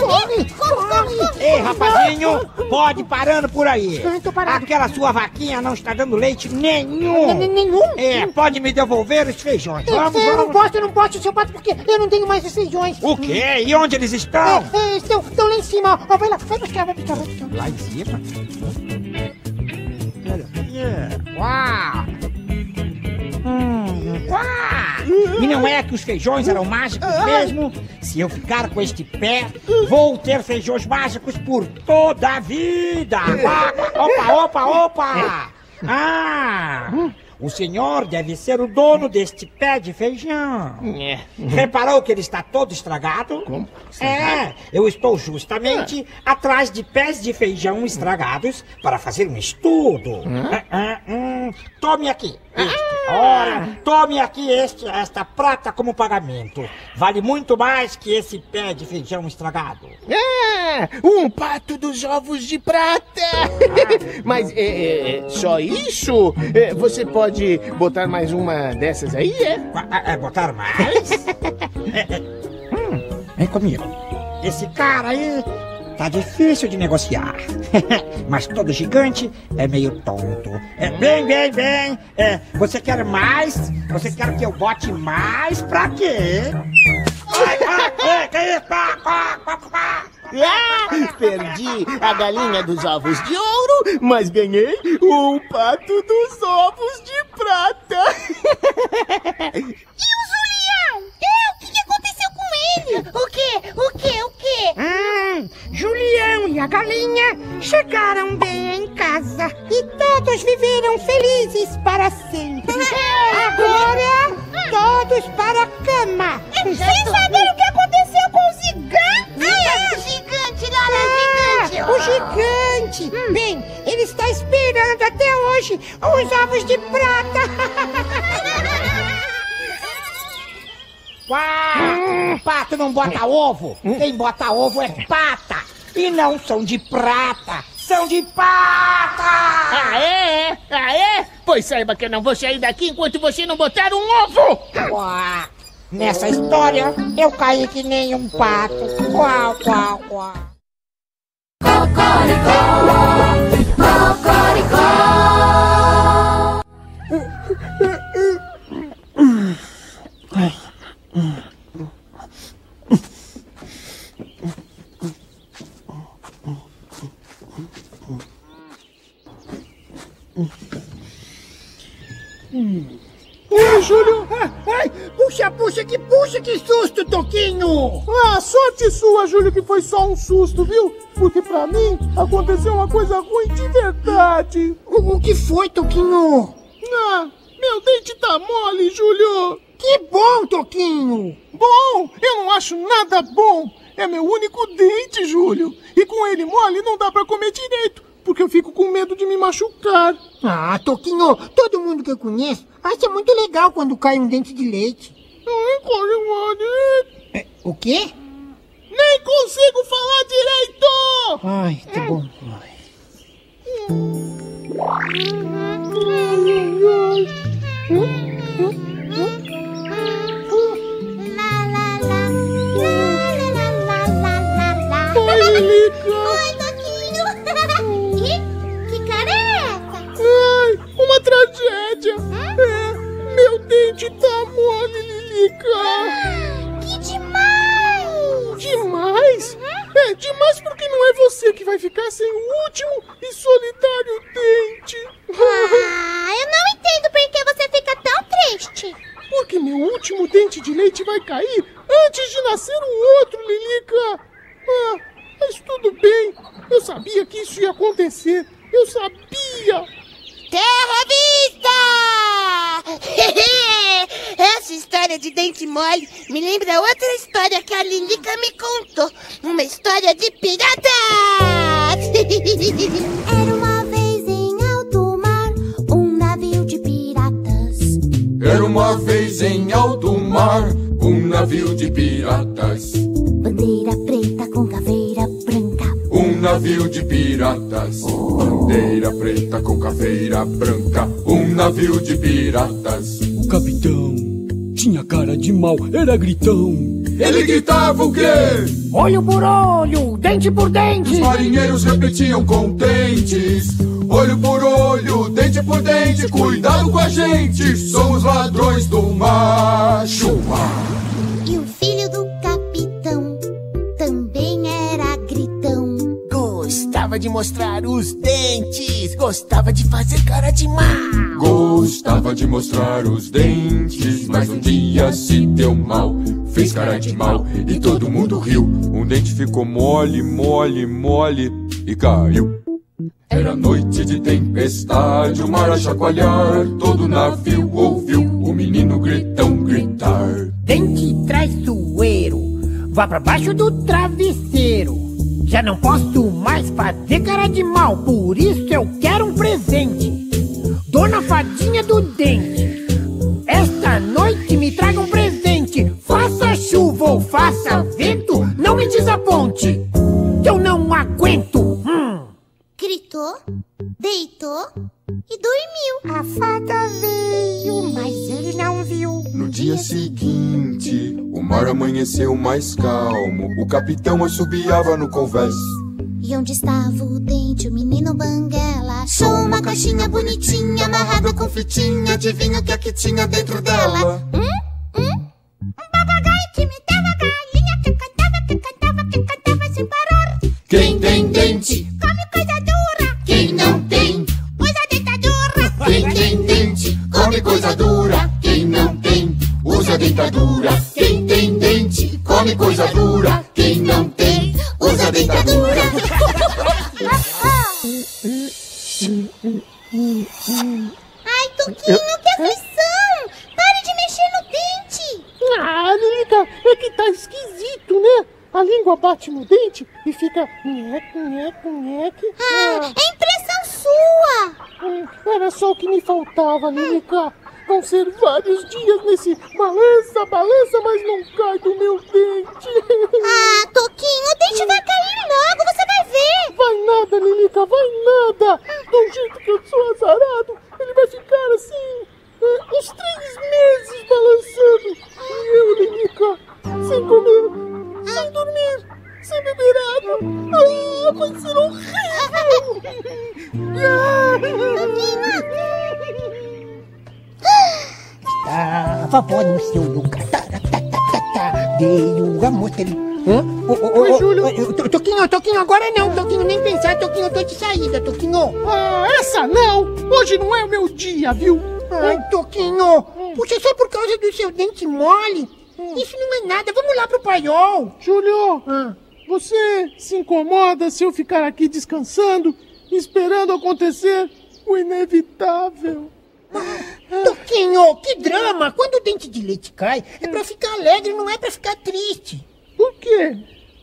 Corre, corre, corre, corre. Ei, rapazinho, pode ir parando por aí. Aquela sua vaquinha não está dando leite nenhum. Nenhum? É, pode me devolver os feijões. Vamos, eu não posso, eu não posso, seu pato, porque eu não tenho mais os feijões. O quê? E onde eles estão? É, é, estão, estão lá em cima, ó. Vai lá, vai buscar, vai buscar, vai buscar. Lá em cima? Uau! Hum, E não é que os feijões eram mágicos mesmo? Se eu ficar com este pé, vou ter feijões mágicos por toda a vida! Opa, opa, opa! Ah! O senhor deve ser o dono deste pé de feijão. É. Reparou que ele está todo estragado? Como? É, eu estou justamente atrás de pés de feijão estragados para fazer um estudo. Ah, ah. Tome aqui. Este. Ora, tome aqui este, esta prata como pagamento. Vale muito mais que esse pé de feijão estragado. É, um pato dos ovos de prata. Mas é, é, é, só isso? É, você pode botar mais uma dessas aí, é? Ah, é, botar mais? É, é. Hum, vem comigo. Esse cara aí tá difícil de negociar. Mas todo gigante é meio tonto. É, bem, bem, bem. É, você quer mais? Você quer que eu bote mais? Pra quê? Ai, ai, ai, que isso? Ah, perdi a galinha dos ovos de ouro, mas ganhei um pato dos ovos de prata. E o Julião? É, o que, que aconteceu com ele? O quê? O quê? O quê? Hum, Julião e a galinha chegaram bem em casa e todos viveram felizes para sempre. Agora, todos para a cama. Sem saber gigante. gigante! Bem, ele está esperando até hoje os ovos de prata. Pato não bota ovo. Quem bota ovo é pata. E não são de prata, são de pata! Ah, é? Ah, é? Pois saiba que eu não vou sair daqui enquanto você não botar um ovo! Quá! Nessa história, eu caí que nem um pato. Quá, quá, quá. Ai, Júlio! Ai, ai, puxa, puxa, que puxa, que susto, Toquinho! Ah, sorte sua, Júlio, que foi só um susto, viu? Porque pra mim aconteceu uma coisa ruim de verdade. O, o que foi, Toquinho? Ah, meu dente tá mole, Júlio. Que bom, Toquinho! Bom, eu não acho nada bom. É meu único dente, Júlio. E com ele mole não dá pra comer direito, porque eu fico com medo de me machucar. Ah, Toquinho, todo mundo que eu conheço acha muito legal quando cai um dente de leite. Ai. É, o quê? Nem consigo falar direito! Ai, tá bom. Oi, Lilica. Oi, tragédia. É, meu dente tá mole, Lilica. Que demais! Demais? É, demais porque não é você que vai ficar sem o último e solitário dente. Ah, eu não entendo por que você fica tão triste. Porque meu último dente de leite vai cair antes de nascer o outro, Lilica. Ah, mas tudo bem. Eu sabia que isso ia acontecer. Eu sabia. Terra Essa história de dente mole me lembra outra história que a Lilica me contou. Uma história de piratas! Era uma vez em alto mar um navio de piratas. Era uma vez em alto mar um navio de piratas. Bandeira preta com navio de piratas. Bandeira preta com caveira branca. Um navio de piratas. O capitão tinha cara de mal, era gritão. Ele gritava o quê? Olho por olho, dente por dente. Os marinheiros repetiam contentes. Olho por olho, dente por dente. Cuidado com a gente, somos ladrões do mar. Gostava de mostrar os dentes, gostava de fazer cara de mal. Gostava de mostrar os dentes, mas um dia se deu mal. Fez cara de mal e todo mundo riu. Um dente ficou mole, mole, mole e caiu. Era noite de tempestade, o mar a chacoalhar. Todo navio ouviu o menino gritão gritar. Dente traiçoeiro, vá pra baixo do travesseiro. Já não posso mais fazer cara de mal, por isso eu quero um presente. Dona Fadinha do Dente, esta noite me traga um presente. Faça chuva ou faça vento, não me desaponte, que eu não aguento. Hum. Gritou, deitou e dormiu. A fada veio, mas ele dia seguinte, o mar amanheceu mais calmo. O capitão assobiava no convés. E onde estava o dente, o menino Banguela achou uma caixinha bonitinha amarrada com fitinha. Adivinha o que é que tinha dentro dela? Hum? Hum? Um papagaio que me dava galinha, que cantava, que cantava, que cantava sem parar. Quem tem dente, nheque, nheque, nheque. Ah, é impressão sua! Hum, Era só o que me faltava, Lilica. vão ser vários dias nesse balança, balança, mas não cai do meu dente. Ah, Toquinho, o dente vai cair logo, você vai ver. Vai nada, Lilica, vai nada. Toquinho. Ah, essa não! Hoje não é o meu dia, viu? Ai, Toquinho, puxa, só por causa do seu dente mole? Isso não é nada, vamos lá pro paiol. Júlio, você se incomoda se eu ficar aqui descansando, esperando acontecer o inevitável? Toquinho, que drama! Quando o dente de leite cai, é pra ficar alegre, não é pra ficar triste. Por quê?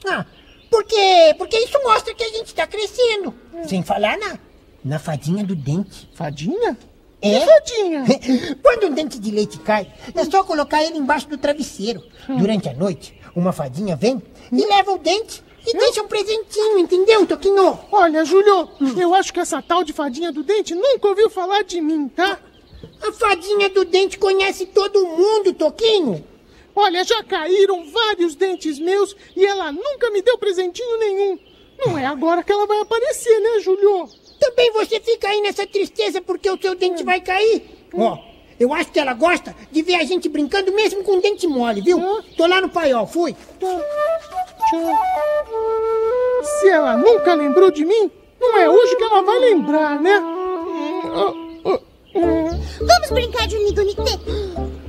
Ah, porque, porque isso mostra que a gente tá crescendo. Sem falar na, na fadinha do dente. Fadinha? É? Que fadinha? Quando um dente de leite cai, é só colocar ele embaixo do travesseiro. Durante a noite, uma fadinha vem e leva o dente e deixa um presentinho, entendeu, Toquinho? Olha, Júlio, eu acho que essa tal de fadinha do dente nunca ouviu falar de mim, tá? A fadinha do dente conhece todo mundo, Toquinho. Olha, já caíram vários dentes meus e ela nunca me deu presentinho nenhum. Não é agora que ela vai aparecer, né, Júlio? Também você fica aí nessa tristeza porque o seu dente vai cair? Ó, eu acho que ela gosta de ver a gente brincando mesmo com dente mole, viu? Tô lá no paiol, fui. Se ela nunca lembrou de mim, não é hoje que ela vai lembrar, né? Vamos brincar de unidunité?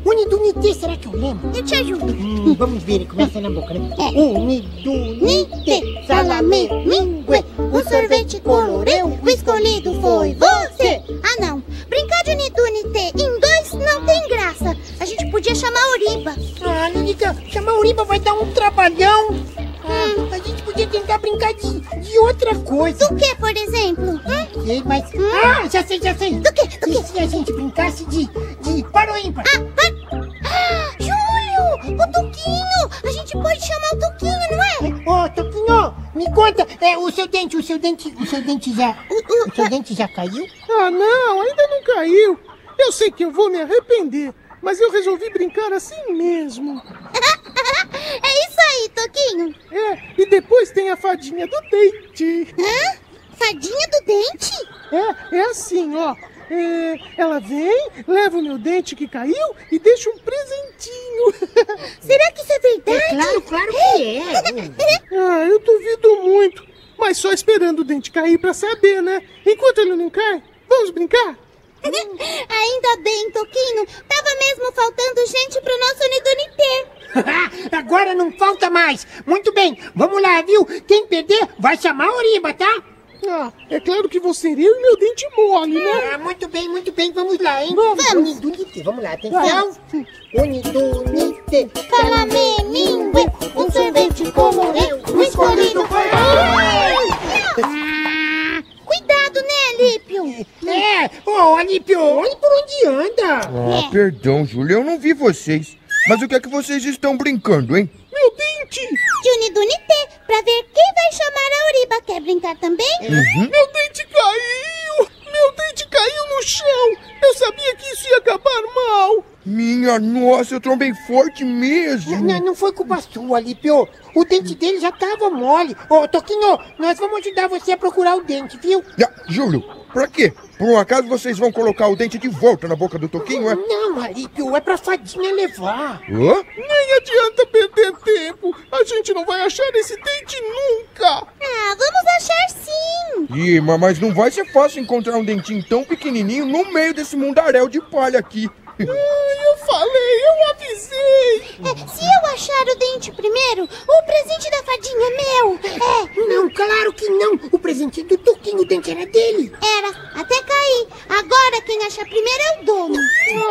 Unidunité, será que eu lembro? Eu te ajudo. Hum, vamos ver, começa na boca, né? Unidunité, salame, mingue, o sorvete coloreu, o escolhido foi você. Ah, não. Brincar de unidunité em dois não tem graça. A gente podia chamar Uriba. Ah, Lilica, chamar a Uriba vai dar um trabalhão. Ah, a gente podia tentar brincar de, de outra coisa. Do que, por exemplo? Hum? Sei, mas... Ah, já sei, já sei. Do que? Do E se a gente brincasse de, de para ou ímpar? Ah, Júlio, o Tuquinho. A gente pode chamar o Tuquinho, não é? Ô, Toquinho, me conta, é, o seu dente, o seu dente, o seu dente já, o seu dente já caiu? Ah, não, ainda não caiu. Eu sei que eu vou me arrepender, mas eu resolvi brincar assim mesmo. É isso aí, Toquinho. É, e depois tem a fadinha do dente. Hã? Fadinha do dente? É, é assim, ó. É, ela vem, leva o meu dente que caiu e deixa um presentinho. Será que isso é verdade? É claro, claro que é. ah, eu duvido muito. Mas só esperando o dente cair pra saber, né? Enquanto ele não cai, vamos brincar? Ainda bem, Toquinho. Mesmo faltando gente pro nosso Unidunité. Agora não falta mais. Muito bem, vamos lá, viu? Quem perder vai chamar a Oriba, tá? Ah, é claro que vou ser eu e meu dente mole, né? Ah, muito bem, muito bem, vamos lá, hein? Vamos. Unidunité, vamos lá, atenção. Unidunité. Calamê, mingue, um sorvete coloreu, o escolhido foi... Ah, Cuidado, É, ô, Alípio, olhe por onde anda. Ah, perdão, Júlia, eu não vi vocês. Mas o que é que vocês estão brincando, hein? Meu dente! De Unidunité, pra ver quem vai chamar a Uriba. Quer brincar também? Uhum. Meu dente caiu! Meu dente caiu no chão! Eu sabia que isso ia acabar mal! Minha nossa, eu trombei forte mesmo. Não, não foi culpa sua, Alípio. O dente dele já tava mole. Ô, Toquinho, nós vamos ajudar você a procurar o dente, viu? Ah, Júlio, pra quê? Por um acaso vocês vão colocar o dente de volta na boca do Toquinho, é? Não, Alípio, é pra fadinha levar. Hã? Nem adianta perder tempo! A gente não vai achar esse dente nunca! Ah, vamos achar sim! Ih, mas- mas não vai ser fácil encontrar um dentinho tão pequenininho no meio desse mundaréu de palha aqui. Eu falei, eu avisei! É, se eu achar o dente primeiro, o presente da fadinha é meu! É, Não, claro que não. O presente do Toquinho, o dente era dele. era, até cair. Agora quem achar primeiro é o dono.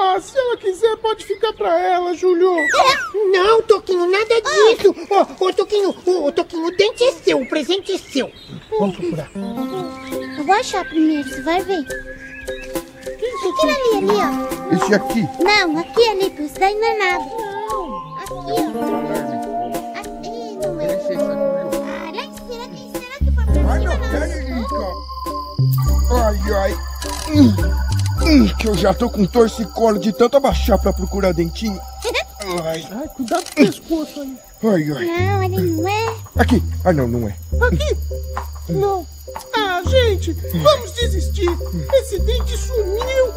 Ah, se ela quiser, pode ficar pra ela, Júlio! Não, Toquinho, nada disso. Ô, ô, Toquinho, ô, ô, Toquinho, o dente é seu, o presente é seu. Vamos procurar. Eu vou achar primeiro, você vai ver. Aquilo ali, ali, ó. Esse aqui. Não, aqui, ali, pô. Isso daí não é nada. Aqui, ó. Aqui não é. Ah, lá em cima, aqui, será que foi pra Ai, cima, não. Ai, ai. Hum, hum, que eu já tô com torcicolo de tanto abaixar pra procurar dentinho. Ai, Ai, cuidado com o pescoço aí. ai, ai. Não, ele não é. Aqui. Ah, não, não é. Aqui. Não. Ah, gente, vamos desistir. Esse dente sumiu.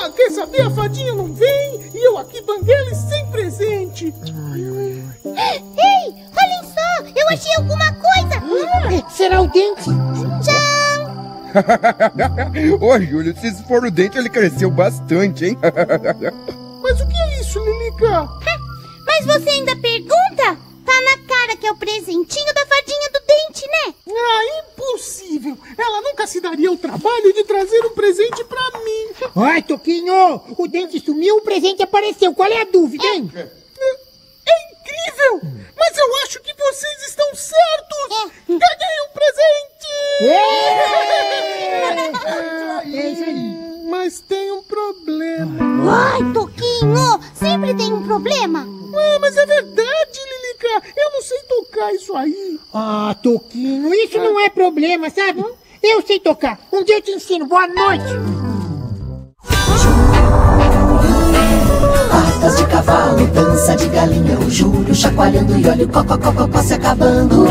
Ah, quer saber? A fadinha não vem e eu aqui banguela e sem presente. Ei, olhem só. Eu achei alguma coisa. Será o dente? Tchau. Ô, Júlio, se esse for o dente, ele cresceu bastante, hein? Mas o que é isso, Lilica? Mas você ainda pergunta? Tá na cara que é o presentinho da fadinha do dente, né? Ah, impossível. Ela nunca se daria o trabalho de trazer um presente pra mim. Ai, Toquinho, o dente sumiu, o presente apareceu. Qual é a dúvida, hein? É incrível! Mas eu acho que vocês estão certos! Ganhei um presente! É isso aí. Mas tem um problema. Ai, Toquinho, sempre tem um problema. Ah, mas é verdade, Lilica! Eu não sei tocar isso aí. Ah, Toquinho, isso não é problema, sabe? Eu sei tocar. Um dia eu te ensino. Boa noite. Cavalo, dança de galinha, o Júlio chacoalhando e olha o cocococó se acabando.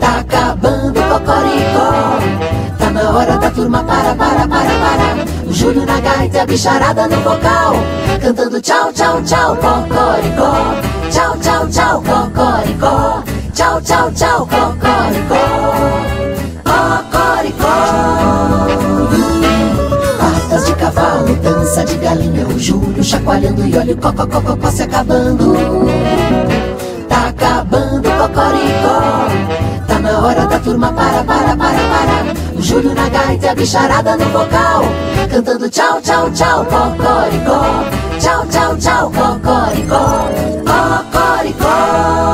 Tá acabando o cocoricó. Tá na hora da turma para, para, para, para. O Júlio na gaita e a bicharada no vocal. Cantando tchau, tchau, tchau, cocoricó. Tchau, tchau, tchau, cocoricó. Tchau, tchau, tchau. Cocoricó. cavalo, dança de galinha, o Júlio chacoalhando e olha o cocó, cocó, cocó se acabando. Tá acabando, cocoricó, tá na hora da turma para, para, para, para. O Júlio na gaita e a bicharada no vocal, cantando tchau, tchau, tchau, cocoricó. Tchau, tchau, tchau, cocoricó, cocoricó.